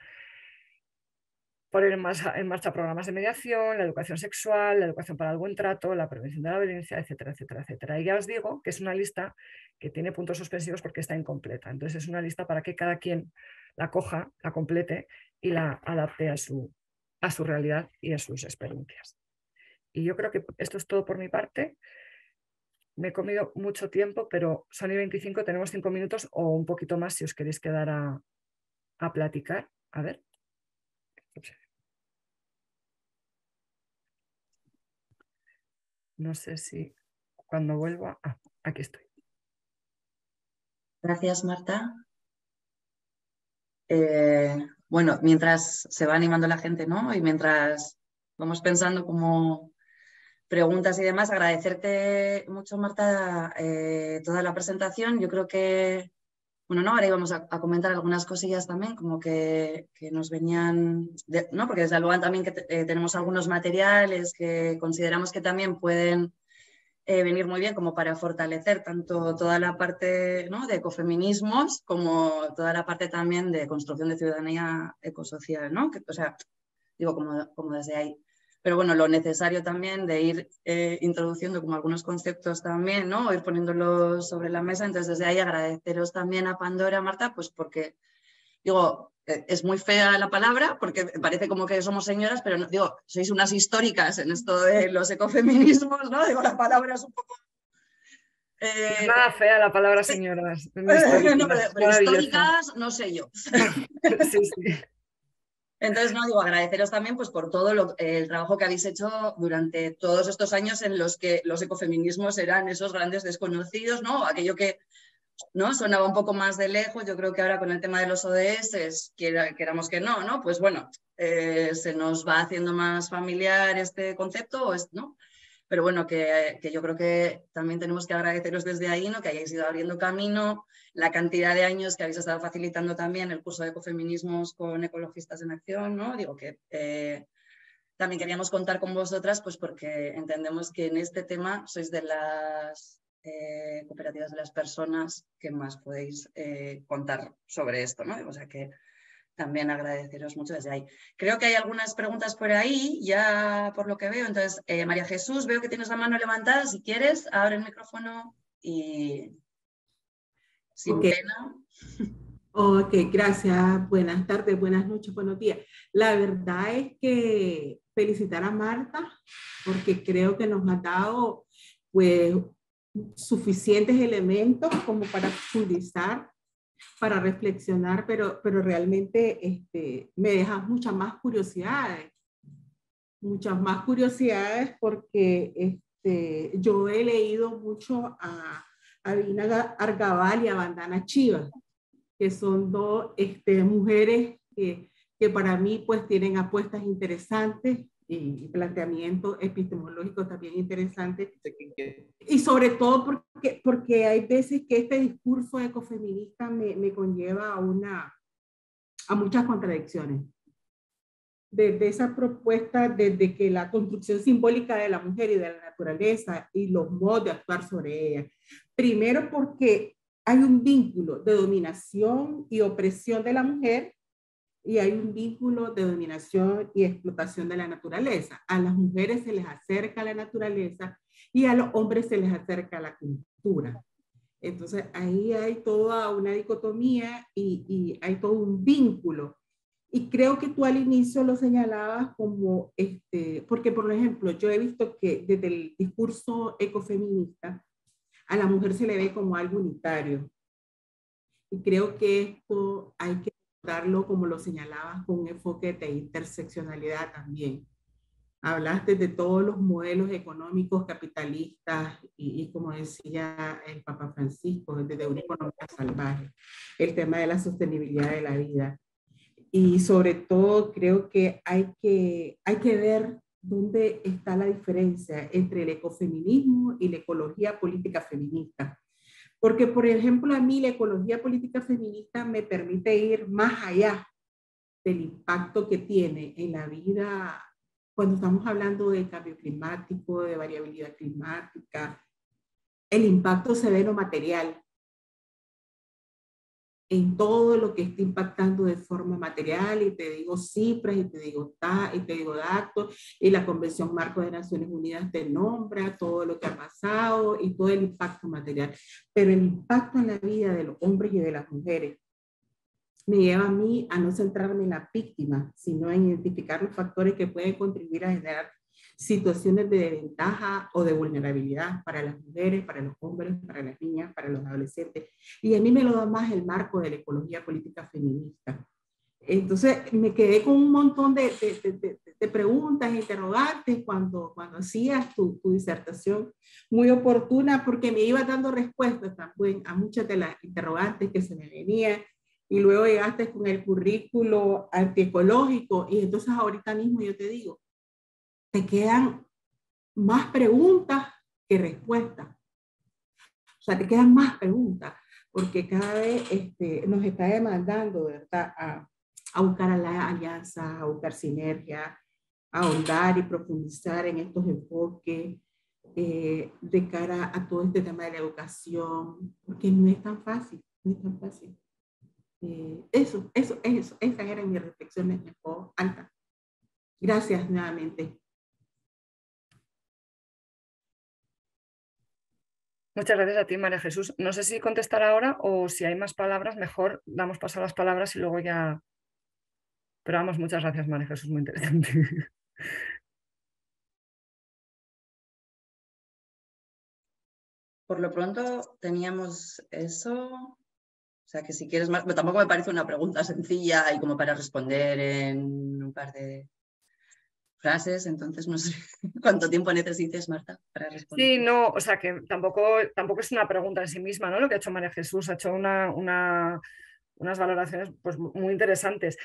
[SPEAKER 3] poner en marcha, programas de mediación, la educación sexual, la educación para el buen trato, la prevención de la violencia, etcétera, etcétera, etcétera. Y ya os digo que es una lista que tiene puntos suspensivos porque está incompleta. Entonces es una lista para que cada quien la coja, la complete y la adapte a su, a su realidad y a sus experiencias. Y yo creo que esto es todo por mi parte. Me he comido mucho tiempo, pero son y 25, tenemos cinco minutos o un poquito más si os queréis quedar a, platicar. A ver. No sé si cuando vuelva... Ah, aquí estoy.
[SPEAKER 1] Gracias, Marta. Eh, bueno, mientras se va animando la gente, ¿no? Y mientras vamos pensando como preguntas y demás, agradecerte mucho, Marta, eh, toda la presentación. Yo creo que bueno, no, ahora íbamos a, comentar algunas cosillas también, como que, nos venían, ¿no? porque desde luego también que eh, tenemos algunos materiales que consideramos que también pueden eh, venir muy bien como para fortalecer tanto toda la parte ¿no? de ecofeminismos como toda la parte también de construcción de ciudadanía ecosocial, ¿no? o sea, digo como, como desde ahí pero bueno, lo necesario también de ir eh, introduciendo como algunos conceptos también, ¿no? Ir poniéndolos sobre la mesa. Entonces, desde ahí agradeceros también a Pandora, Marta, pues porque, digo, es muy fea la palabra, porque parece como que somos señoras, pero no, digo, sois unas históricas en esto de los ecofeminismos, ¿no? Digo, la palabra es un poco Eh,
[SPEAKER 3] Nada fea la palabra señoras.
[SPEAKER 1] no, pero, pero históricas, no sé yo.
[SPEAKER 3] sí, sí.
[SPEAKER 1] Entonces, no digo agradeceros también pues, por todo lo, el trabajo que habéis hecho durante todos estos años en los que los ecofeminismos eran esos grandes desconocidos, ¿no? Aquello que ¿no? sonaba un poco más de lejos. Yo creo que ahora con el tema de los ODS, queramos que no, ¿no? Pues bueno, eh, se nos va haciendo más familiar este concepto, ¿no? Pero bueno, que, que, yo creo que también tenemos que agradeceros desde ahí, ¿no? Que hayáis ido abriendo camino, la cantidad de años que habéis estado facilitando también el curso de ecofeminismos con Ecologistas en Acción, ¿no? Digo que eh, también queríamos contar con vosotras, pues porque entendemos que en este tema sois de las eh, cooperativas de las personas que más podéis eh, contar sobre esto, ¿no? O sea que también agradeceros mucho desde ahí. Creo que hay algunas preguntas por ahí, ya por lo que veo. Entonces, María Jesús, veo que tienes la mano levantada. Si quieres, abre el micrófono y sin pena.
[SPEAKER 9] Ok, gracias. Buenas tardes, buenas noches, buenos días. La verdad es que felicitar a Marta porque creo que nos ha dado pues suficientes elementos como para profundizar, para reflexionar, pero, pero realmente este, me deja muchas más curiosidades, muchas más curiosidades porque este, yo he leído mucho a Avina Argabal y a Bandana Chivas, que son dos este, mujeres que, que, para mí pues tienen apuestas interesantes y planteamientos epistemológicos también interesantes. Y sobre todo porque, porque hay veces que este discurso ecofeminista me, me conlleva a, una, a muchas contradicciones. Desde esa propuesta, desde que la construcción simbólica de la mujer y de la naturaleza y los modos de actuar sobre ella, Primero porque hay un vínculo de dominación y opresión de la mujer y hay un vínculo de dominación y explotación de la naturaleza. A las mujeres se les acerca la naturaleza y a los hombres se les acerca la cultura. Entonces ahí hay toda una dicotomía y, y hay todo un vínculo. Y creo que tú al inicio lo señalabas como, este, porque por ejemplo, yo he visto que desde el discurso ecofeminista, a la mujer se le ve como algo unitario. Y creo que esto hay que darlo, como lo señalabas, con un enfoque de interseccionalidad también. Hablaste de todos los modelos económicos capitalistas y, como decía el Papa Francisco, desde una economía salvaje, el tema de la sostenibilidad de la vida. Y sobre todo creo que hay que, hay que ver dónde está la diferencia entre el ecofeminismo y la ecología política feminista. Porque, por ejemplo, a mí la ecología política feminista me permite ir más allá del impacto que tiene en la vida cuando estamos hablando de cambio climático, de variabilidad climática. El impacto se ve en material, en todo lo que está impactando de forma material y te digo cifras y te digo, y te digo datos y la Convención Marco de Naciones Unidas te nombra todo lo que ha pasado y todo el impacto material. Pero el impacto en la vida de los hombres y de las mujeres me lleva a mí a no centrarme en la víctima, sino en identificar los factores que pueden contribuir a generar situaciones de desventaja o de vulnerabilidad para las mujeres, para los hombres, para las niñas, para los adolescentes. Y a mí me lo da más el marco de la ecología política feminista. Entonces me quedé con un montón de, de, de, preguntas, interrogantes cuando, cuando hacías tu, tu, disertación, muy oportuna porque me iba dando respuestas también a muchas de las interrogantes que se me venían y luego llegaste con el currículo antiecológico y entonces ahorita mismo yo te digo, te quedan más preguntas que respuestas. O sea, te quedan más preguntas, porque cada vez este, nos está demandando, ¿verdad? A, buscar a alianza, a buscar sinergia, a ahondar y profundizar en estos enfoques eh, de cara a todo este tema de la educación, porque no es tan fácil, no es tan fácil. Eh, eso, eso, eso, esas eran mis reflexiones en voz alta. Gracias nuevamente.
[SPEAKER 3] Muchas gracias a ti, María Jesús. No sé si contestar ahora o si hay más palabras, mejor damos paso a las palabras y luego ya... Pero vamos, muchas gracias, María Jesús, muy interesante.
[SPEAKER 1] por lo pronto teníamos eso. O sea que si quieres más, tampoco me parece una pregunta sencilla y como para responder en un par de frases, entonces no sé cuánto tiempo necesites, Marta, para responder.
[SPEAKER 3] Sí, no, o sea que tampoco, tampoco es una pregunta en sí misma, ¿no? Lo que ha hecho María Jesús, ha hecho una, una, unas valoraciones pues, muy interesantes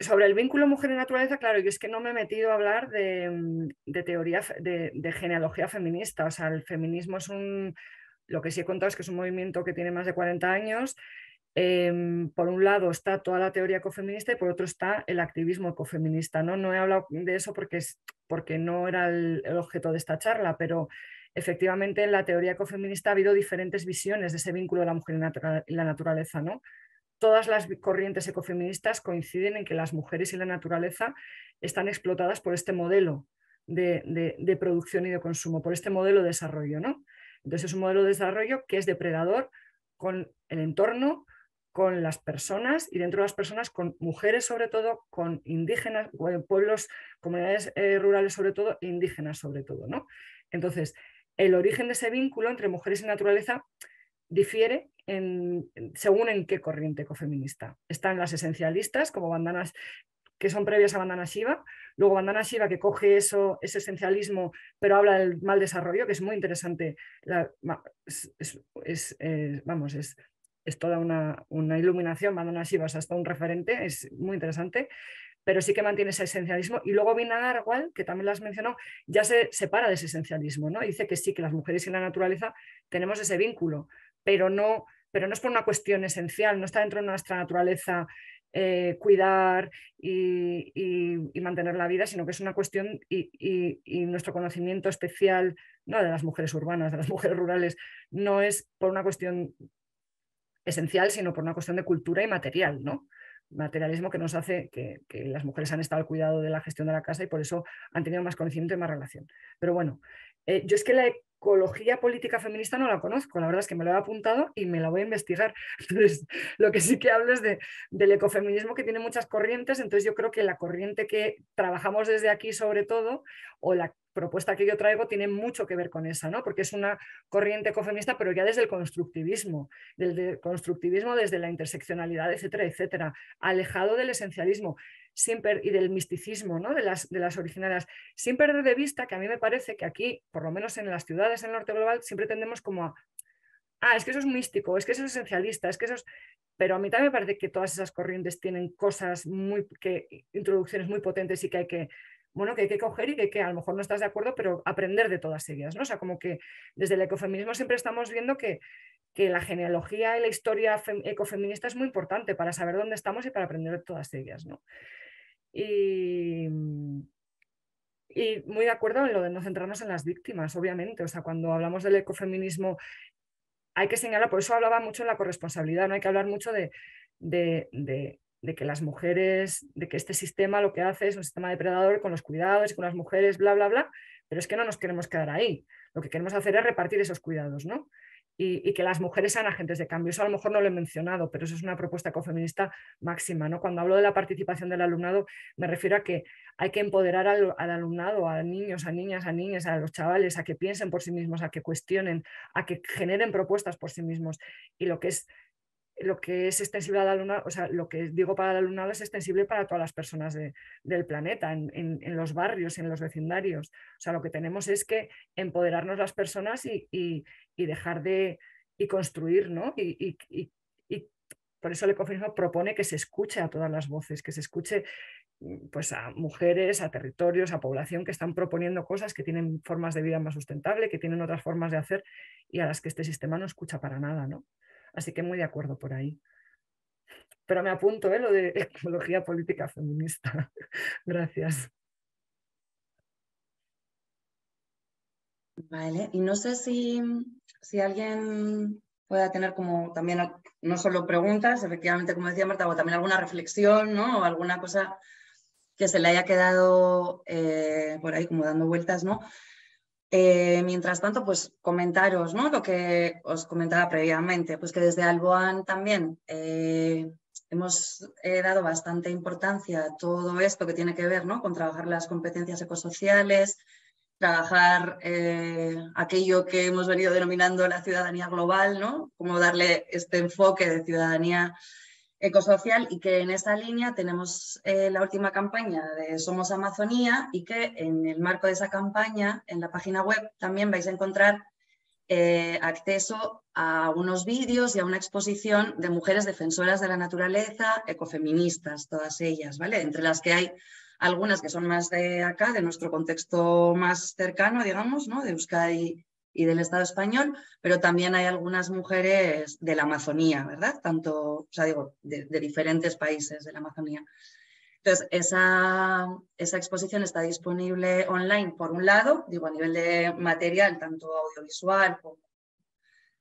[SPEAKER 3] sobre el vínculo mujer y naturaleza, claro, yo es que no me he metido a hablar de, mm, teoría, de, genealogía feminista. O sea, el feminismo es un, lo que sí he contado es que es un movimiento que tiene más de 40 años. Em, por un lado está toda la teoría ecofeminista y por otro está el activismo ecofeminista. No, no he hablado de eso porque, es, porque no era el, objeto de esta charla, pero efectivamente en la teoría ecofeminista ha habido diferentes visiones de ese vínculo de la mujer y la naturaleza. ¿no? todas las corrientes ecofeministas coinciden en que las mujeres y la naturaleza están explotadas por este modelo de, producción y de consumo, por este modelo de desarrollo. ¿no? Entonces es un modelo de desarrollo que es depredador con el entorno, con las personas y dentro de las personas con mujeres sobre todo, con indígenas, pueblos, comunidades eh, rurales sobre todo e indígenas sobre todo. ¿no? Entonces, el origen de ese vínculo entre mujeres y naturaleza difiere según en qué corriente ecofeminista. Están las esencialistas, como bandanas que son previas a Bandana Shiva, luego Bandana Shiva que coge eso, ese esencialismo, pero habla del mal desarrollo, que es muy interesante. es, eh, vamos, es, es toda una, iluminación, Bandana Shiva es hasta un referente, es muy interesante, pero sí que mantiene ese esencialismo. Y luego Vinagar, igual, que también las mencionó, ya se separa de ese esencialismo, ¿no? Dice que sí, que las mujeres y la naturaleza tenemos ese vínculo, pero no, pero no es por una cuestión esencial, no está dentro de nuestra naturaleza eh, cuidar y, mantener la vida, sino que es una cuestión y, nuestro conocimiento especial, no de las mujeres urbanas, de las mujeres rurales, no es por una cuestión esencial, sino por una cuestión de cultura y material, ¿no? Materialismo que nos hace que, las mujeres han estado al cuidado de la gestión de la casa y por eso han tenido más conocimiento y más relación. Pero bueno, eh, yo es que la ecología política feminista no la conozco, la verdad es que me lo he apuntado y me la voy a investigar. Entonces, lo que sí que hablo es de, del ecofeminismo que tiene muchas corrientes, entonces yo creo que la corriente que trabajamos desde aquí sobre todo, o la propuesta que yo traigo tiene mucho que ver con esa, ¿no? porque es una corriente ecofeminista, pero ya desde el constructivismo, del constructivismo desde la interseccionalidad, etcétera, etcétera, alejado del esencialismo y del misticismo ¿no? de, las, de las originarias, sin perder de vista que a mí me parece que aquí, por lo menos en las ciudades en el norte global, siempre tendemos como a, ah, es que eso es místico, es que eso es esencialista, es que eso es... Pero a mí también me parece que todas esas corrientes tienen cosas muy, que, introducciones muy potentes y que hay que, bueno, que hay que coger y que, que, a lo mejor no estás de acuerdo, pero aprender de todas ellas, ¿no? O sea, como que desde el ecofeminismo siempre estamos viendo que, que la genealogía y la historia ecofeminista es muy importante para saber dónde estamos y para aprender de todas ellas, ¿no? Y, muy de acuerdo en lo de no centrarnos en las víctimas, obviamente. O sea, cuando hablamos del ecofeminismo hay que señalar, por eso hablaba mucho de la corresponsabilidad, no hay que hablar mucho de, que las mujeres, de que este sistema lo que hace es un sistema depredador con los cuidados y con las mujeres, bla, bla, bla, pero es que no nos queremos quedar ahí. Lo que queremos hacer es repartir esos cuidados, ¿no? Y, que las mujeres sean agentes de cambio. Eso a lo mejor no lo he mencionado, pero eso es una propuesta ecofeminista máxima. ¿no? Cuando hablo de la participación del alumnado, me refiero a que hay que empoderar al, alumnado, a niños, a niñas, a niñas, a los chavales, a que piensen por sí mismos, a que cuestionen, a que generen propuestas por sí mismos. Y lo que es lo que es extensible al alumnado, o sea, lo que digo para el alumnado es extensible para todas las personas del planeta, en, los barrios, en los vecindarios. O sea, lo que tenemos es que empoderarnos las personas y, y dejar de y construir, ¿no? Y, por eso el ecofeminismo propone que se escuche a todas las voces, que se escuche mm, pues a mujeres, a territorios, a población que están proponiendo cosas, que tienen formas de vida más sustentable, que tienen otras formas de hacer y a las que este sistema no escucha para nada, ¿no? Así que muy de acuerdo por ahí. Pero me apunto ¿eh? lo de ecología política feminista. Gracias.
[SPEAKER 1] Vale, y no sé si, si alguien pueda tener como también no solo preguntas, efectivamente, como decía Marta, o también alguna reflexión, ¿no? O alguna cosa que se le haya quedado eh, por ahí como dando vueltas, ¿no? Eh, mientras tanto, pues comentaros, ¿no? Lo que os comentaba previamente, pues que desde Alboan también eh, hemos dado bastante importancia a todo esto que tiene que ver, ¿no? Con trabajar las competencias ecosociales, trabajar eh, aquello que hemos venido denominando la ciudadanía global, ¿no? Cómo darle este enfoque de ciudadanía ecosocial y que en esa línea tenemos eh, la última campaña de Somos Amazonía y que en el marco de esa campaña, en la página web, también vais a encontrar eh, acceso a unos vídeos y a una exposición de mujeres defensoras de la naturaleza, ecofeministas, todas ellas, ¿vale? Entre las que hay algunas que son más de acá, de nuestro contexto más cercano, digamos, ¿no? De Euskadi y del Estado español, pero también hay algunas mujeres de la Amazonía, ¿verdad? Tanto, o sea, digo, de, diferentes países de la Amazonía. Entonces, esa, esa, exposición está disponible online, por un lado, digo, a nivel de material, tanto audiovisual como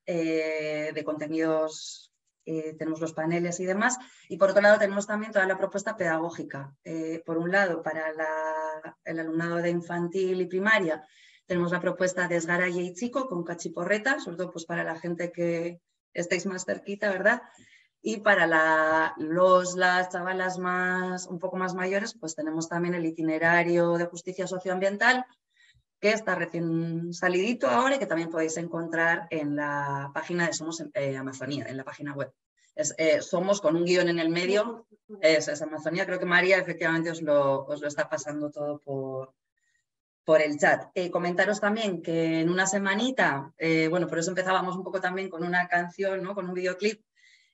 [SPEAKER 1] eh, de contenidos, eh, tenemos los paneles y demás, y por otro lado tenemos también toda la propuesta pedagógica. Eh, por un lado, para el alumnado de infantil y primaria, tenemos la propuesta de Esgaraye y Chico con cachiporreta, sobre todo pues para la gente que estéis más cerquita, ¿verdad? Y para los, las chavalas más, un poco más mayores, pues tenemos también el itinerario de justicia socioambiental, que está recién salidito ahora y que también podéis encontrar en la página de Somos eh, Amazonía, en la página web. Eh, somos con un guion en el medio, es, es, Amazonía. Creo que María efectivamente os lo, os lo está pasando todo por, por el chat. Eh, comentaros también que en una semanita, eh, bueno, por eso empezábamos un poco también con una canción, ¿no? con un videoclip,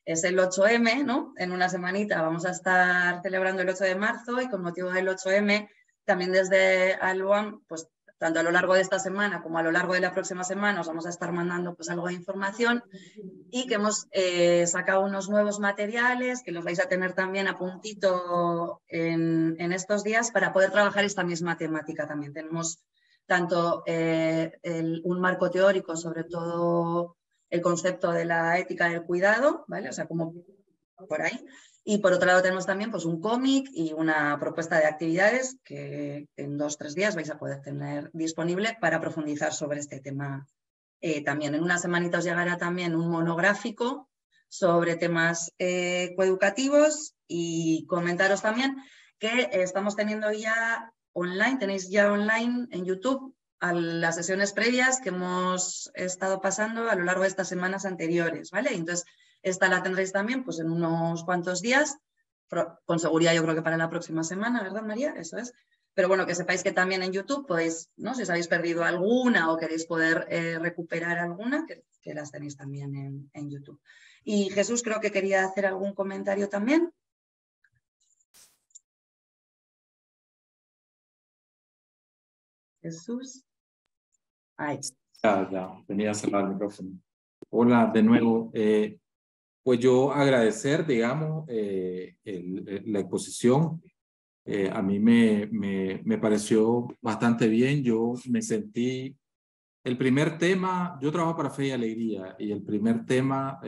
[SPEAKER 1] es el 8M, ¿no? En una semanita vamos a estar celebrando el 8 de marzo y con motivo del 8M, también desde Alboam, pues tanto a lo largo de esta semana como a lo largo de la próxima semana os vamos a estar mandando pues algo de información y que hemos eh, sacado unos nuevos materiales que los vais a tener también a puntito en, estos días para poder trabajar esta misma temática también. Tenemos tanto eh, un marco teórico sobre todo el concepto de la ética del cuidado, ¿vale? O sea, como por ahí, y por otro lado tenemos también pues, un cómic y una propuesta de actividades que en dos tres días vais a poder tener disponible para profundizar sobre este tema eh, también. En una semanita os llegará también un monográfico sobre temas eh, coeducativos y comentaros también que estamos teniendo ya online, tenéis ya online en YouTube a las sesiones previas que hemos estado pasando a lo largo de estas semanas anteriores, ¿vale? Entonces, esta la tendréis también pues, en unos cuantos días, con seguridad yo creo que para la próxima semana, ¿verdad María? Eso es. Pero bueno, que sepáis que también en YouTube podéis, ¿no? si os habéis perdido alguna o queréis poder eh, recuperar alguna, que, las tenéis también en, en YouTube. Y Jesús creo que quería hacer algún comentario también. Jesús.
[SPEAKER 5] Ahí. Ya, ya, venía a cerrar el micrófono. Hola de nuevo. Eh, pues yo agradecer, digamos, eh, eh, la exposición. Eh, a mí me, me, me, pareció bastante bien. Yo me sentí... El primer tema, yo trabajo para Fe y Alegría y el primer tema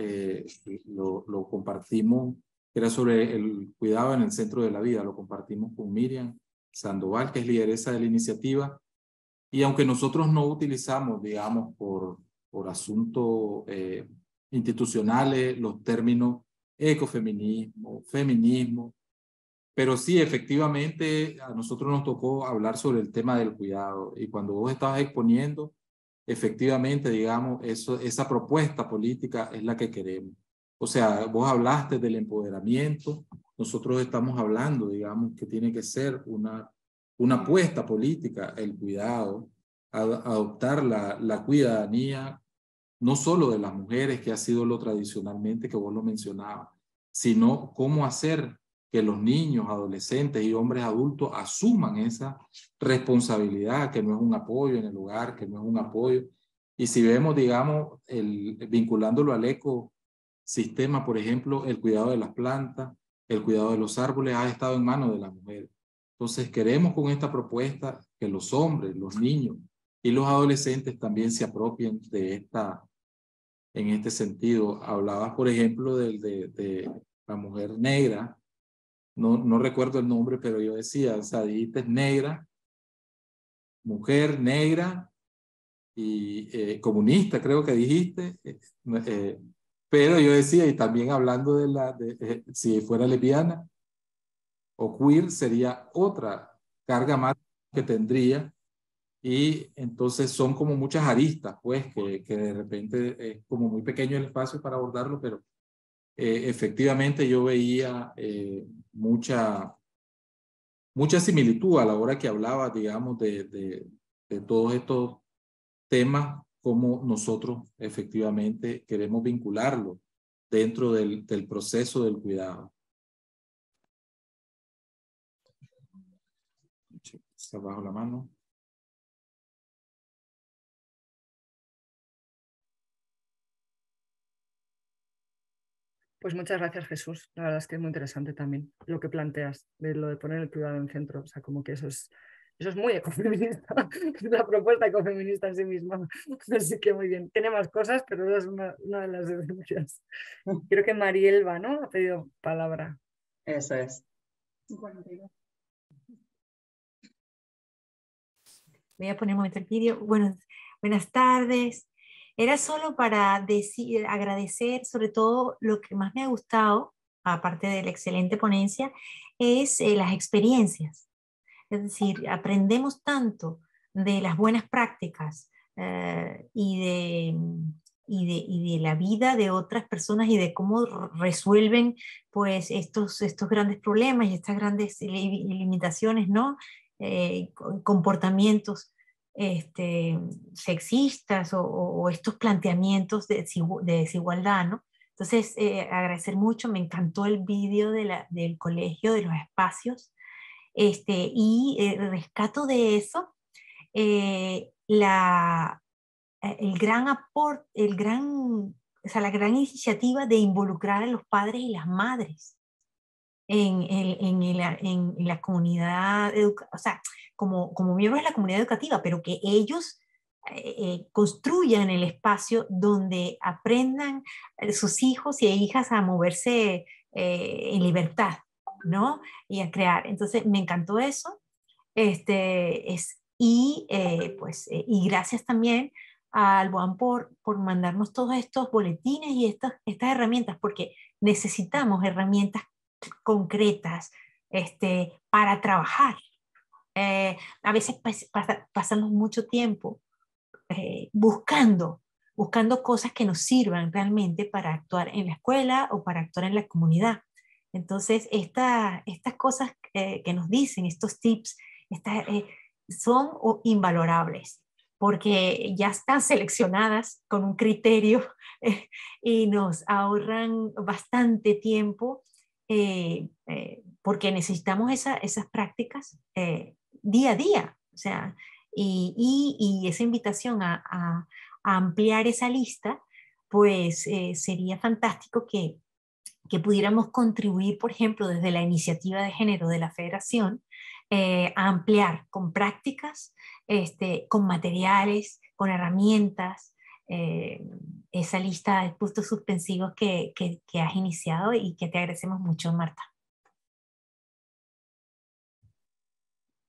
[SPEAKER 5] lo, lo compartimos, era sobre el cuidado en el centro de la vida. Lo compartimos con Miriam Sandoval, que es lideresa de la iniciativa. Y aunque nosotros no utilizamos, digamos, por, por asunto institucionales, los términos ecofeminismo, feminismo, pero sí, efectivamente, a nosotros nos tocó hablar sobre el tema del cuidado. Y cuando vos estabas exponiendo, efectivamente, digamos, eso, esa propuesta política es la que queremos. O sea, vos hablaste del empoderamiento, nosotros estamos hablando, digamos, que tiene que ser una, una apuesta política, el cuidado, adoptar la, la cuidadanía no solo de las mujeres, que ha sido lo tradicionalmente que vos lo mencionabas, sino cómo hacer que los niños, adolescentes y hombres adultos asuman esa responsabilidad, que no es un apoyo en el hogar, que no es un apoyo. Y si vemos, digamos, el, vinculándolo al ecosistema, por ejemplo, el cuidado de las plantas, el cuidado de los árboles ha estado en manos de las mujeres. Entonces queremos con esta propuesta que los hombres, los niños, y los adolescentes también se apropien de esta, en este sentido. Hablabas, por ejemplo, de, de, de la mujer negra, no, no recuerdo el nombre, pero yo decía, o sea, dijiste negra, mujer negra y eh, comunista, creo que dijiste, eh, eh, pero yo decía, y también hablando de la, de, si fuera lesbiana o queer, sería otra carga más que tendría Y entonces son como muchas aristas, pues, que, que de repente es como muy pequeño el espacio para abordarlo, pero eh, efectivamente yo veía eh, mucha, mucha similitud a la hora que hablaba, digamos, de, de, de todos estos temas, como nosotros efectivamente queremos vincularlo dentro del, del proceso del cuidado. Abajo la mano.
[SPEAKER 3] Pues muchas gracias, Jesús. La verdad es que es muy interesante también lo que planteas, de lo de poner el cuidado en el centro. O sea, como que eso es, eso es muy ecofeminista, la propuesta ecofeminista en sí misma. Así que muy bien. Tiene más cosas, pero esa es una, una de las esencias. Creo que Marielba, ¿no? Ha pedido palabra.
[SPEAKER 1] Eso es.
[SPEAKER 10] Voy a poner un momento el vídeo. Bueno, buenas tardes. Era solo para decir, agradecer, sobre todo lo que más me ha gustado, aparte de la excelente ponencia, es eh, las experiencias. Es decir, aprendemos tanto de las buenas prácticas eh, y, de, y, de, y, de, la vida de otras personas y de cómo resuelven pues, estos, estos grandes problemas y estas grandes limitaciones, ¿no? Eh, comportamientos este, sexistas o, estos planteamientos de, desigualdad, ¿no? Entonces, eh, agradecer mucho, me encantó el vídeo de del colegio, de los espacios, este, y eh, rescato de eso eh, la, el gran aporte, el gran, o sea, la gran iniciativa de involucrar a los padres y las madres en, en, en, en la comunidad, o sea, como, como miembros de la comunidad educativa, pero que ellos eh, eh, construyan el espacio donde aprendan eh, sus hijos y hijas a moverse en libertad, ¿no? Y a crear. Entonces, me encantó eso. Este, es, y, pues, y gracias también a Alboan por, por mandarnos todos estos boletines y estas, estas herramientas, porque necesitamos herramientas concretas este, para trabajar, eh, a veces pasamos mucho tiempo eh, buscando, buscando cosas que nos sirvan realmente para actuar en la escuela o para actuar en la comunidad. Entonces, esta, estas cosas que nos dicen, estos tips, eh, son invalorables porque ya están seleccionadas con un criterio y nos ahorran bastante tiempo porque necesitamos esas prácticas día a día. O sea, y, y, esa invitación a, ampliar esa lista, pues eh, sería fantástico que, que, pudiéramos contribuir, por ejemplo, desde la iniciativa de género de la federación, eh, a ampliar con prácticas, este, con materiales, con herramientas, eh, esa lista de puntos suspensivos que, que, has iniciado y que te agradecemos mucho, Marta.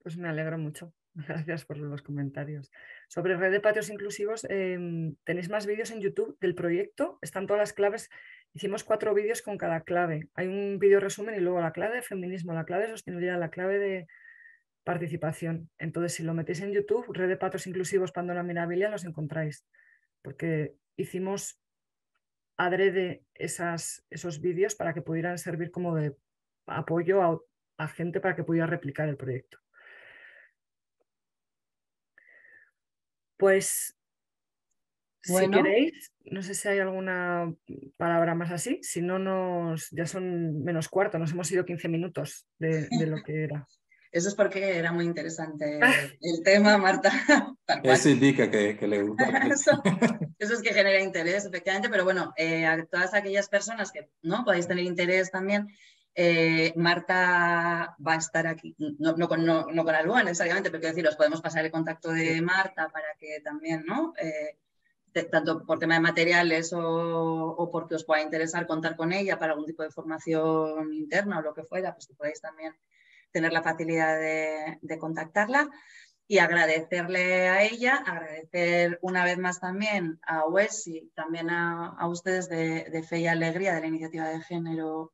[SPEAKER 3] Pues me alegro mucho. Gracias por los comentarios. Sobre red de patios inclusivos, em, tenéis más vídeos en YouTube del proyecto. Están todas las claves. Hicimos cuatro vídeos con cada clave. Hay un vídeo resumen y luego la clave de feminismo, la clave de sostenibilidad, la clave de participación. Entonces, si lo metéis en YouTube, red de patios inclusivos Pandora Mirabilia, los encontráis. Porque hicimos adrede esas, esos vídeos para que pudieran servir como de apoyo a gente para que pudiera replicar el proyecto. Pues si queréis, no sé si hay alguna palabra más así, si no nos, ya son menos cuarto, nos hemos ido 15 minutos de, lo que era.
[SPEAKER 1] Eso es porque era muy interesante el tema, Marta.
[SPEAKER 5] Eso indica que, le gusta.
[SPEAKER 1] Eso, es que genera interés, efectivamente, pero bueno, eh, a todas aquellas personas que no podáis tener interés también, eh, Marta va a estar aquí, no, con, no, no necesariamente, pero quiero decir, os podemos pasar el contacto de Marta para que también, ¿no? Eh, tanto por tema de materiales o, porque os pueda interesar contar con ella para algún tipo de formación interna o lo que fuera, pues que podáis también tener la facilidad de, contactarla y agradecerle a ella, agradecer una vez más también a Wes y también a, ustedes de, de Fe y Alegría de la iniciativa de género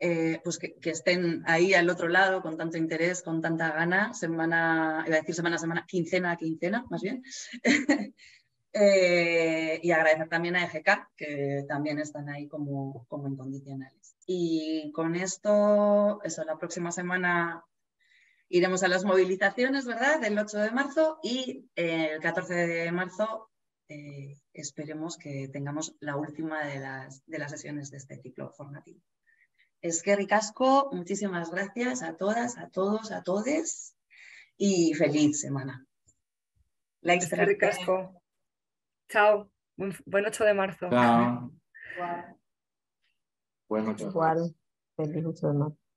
[SPEAKER 1] eh, pues que, estén ahí al otro lado con tanto interés, con tanta gana, semana, iba a decir semana a semana, quincena a quincena, más bien. Eh, y agradecer también a EGK, que también están ahí como, como incondicionales. Y con esto, eso, la próxima semana iremos a las movilizaciones, ¿verdad? Del 8 de marzo y eh, el 14 de marzo esperemos que tengamos la última de las, de las sesiones de este ciclo formativo. Es que ricasco, muchísimas gracias a todas, a todos, a todes y feliz semana.
[SPEAKER 3] La es que ricasco. Chao. Buen 8 de marzo.
[SPEAKER 5] Chao. Buen 8
[SPEAKER 10] Igual. Feliz 8 de marzo.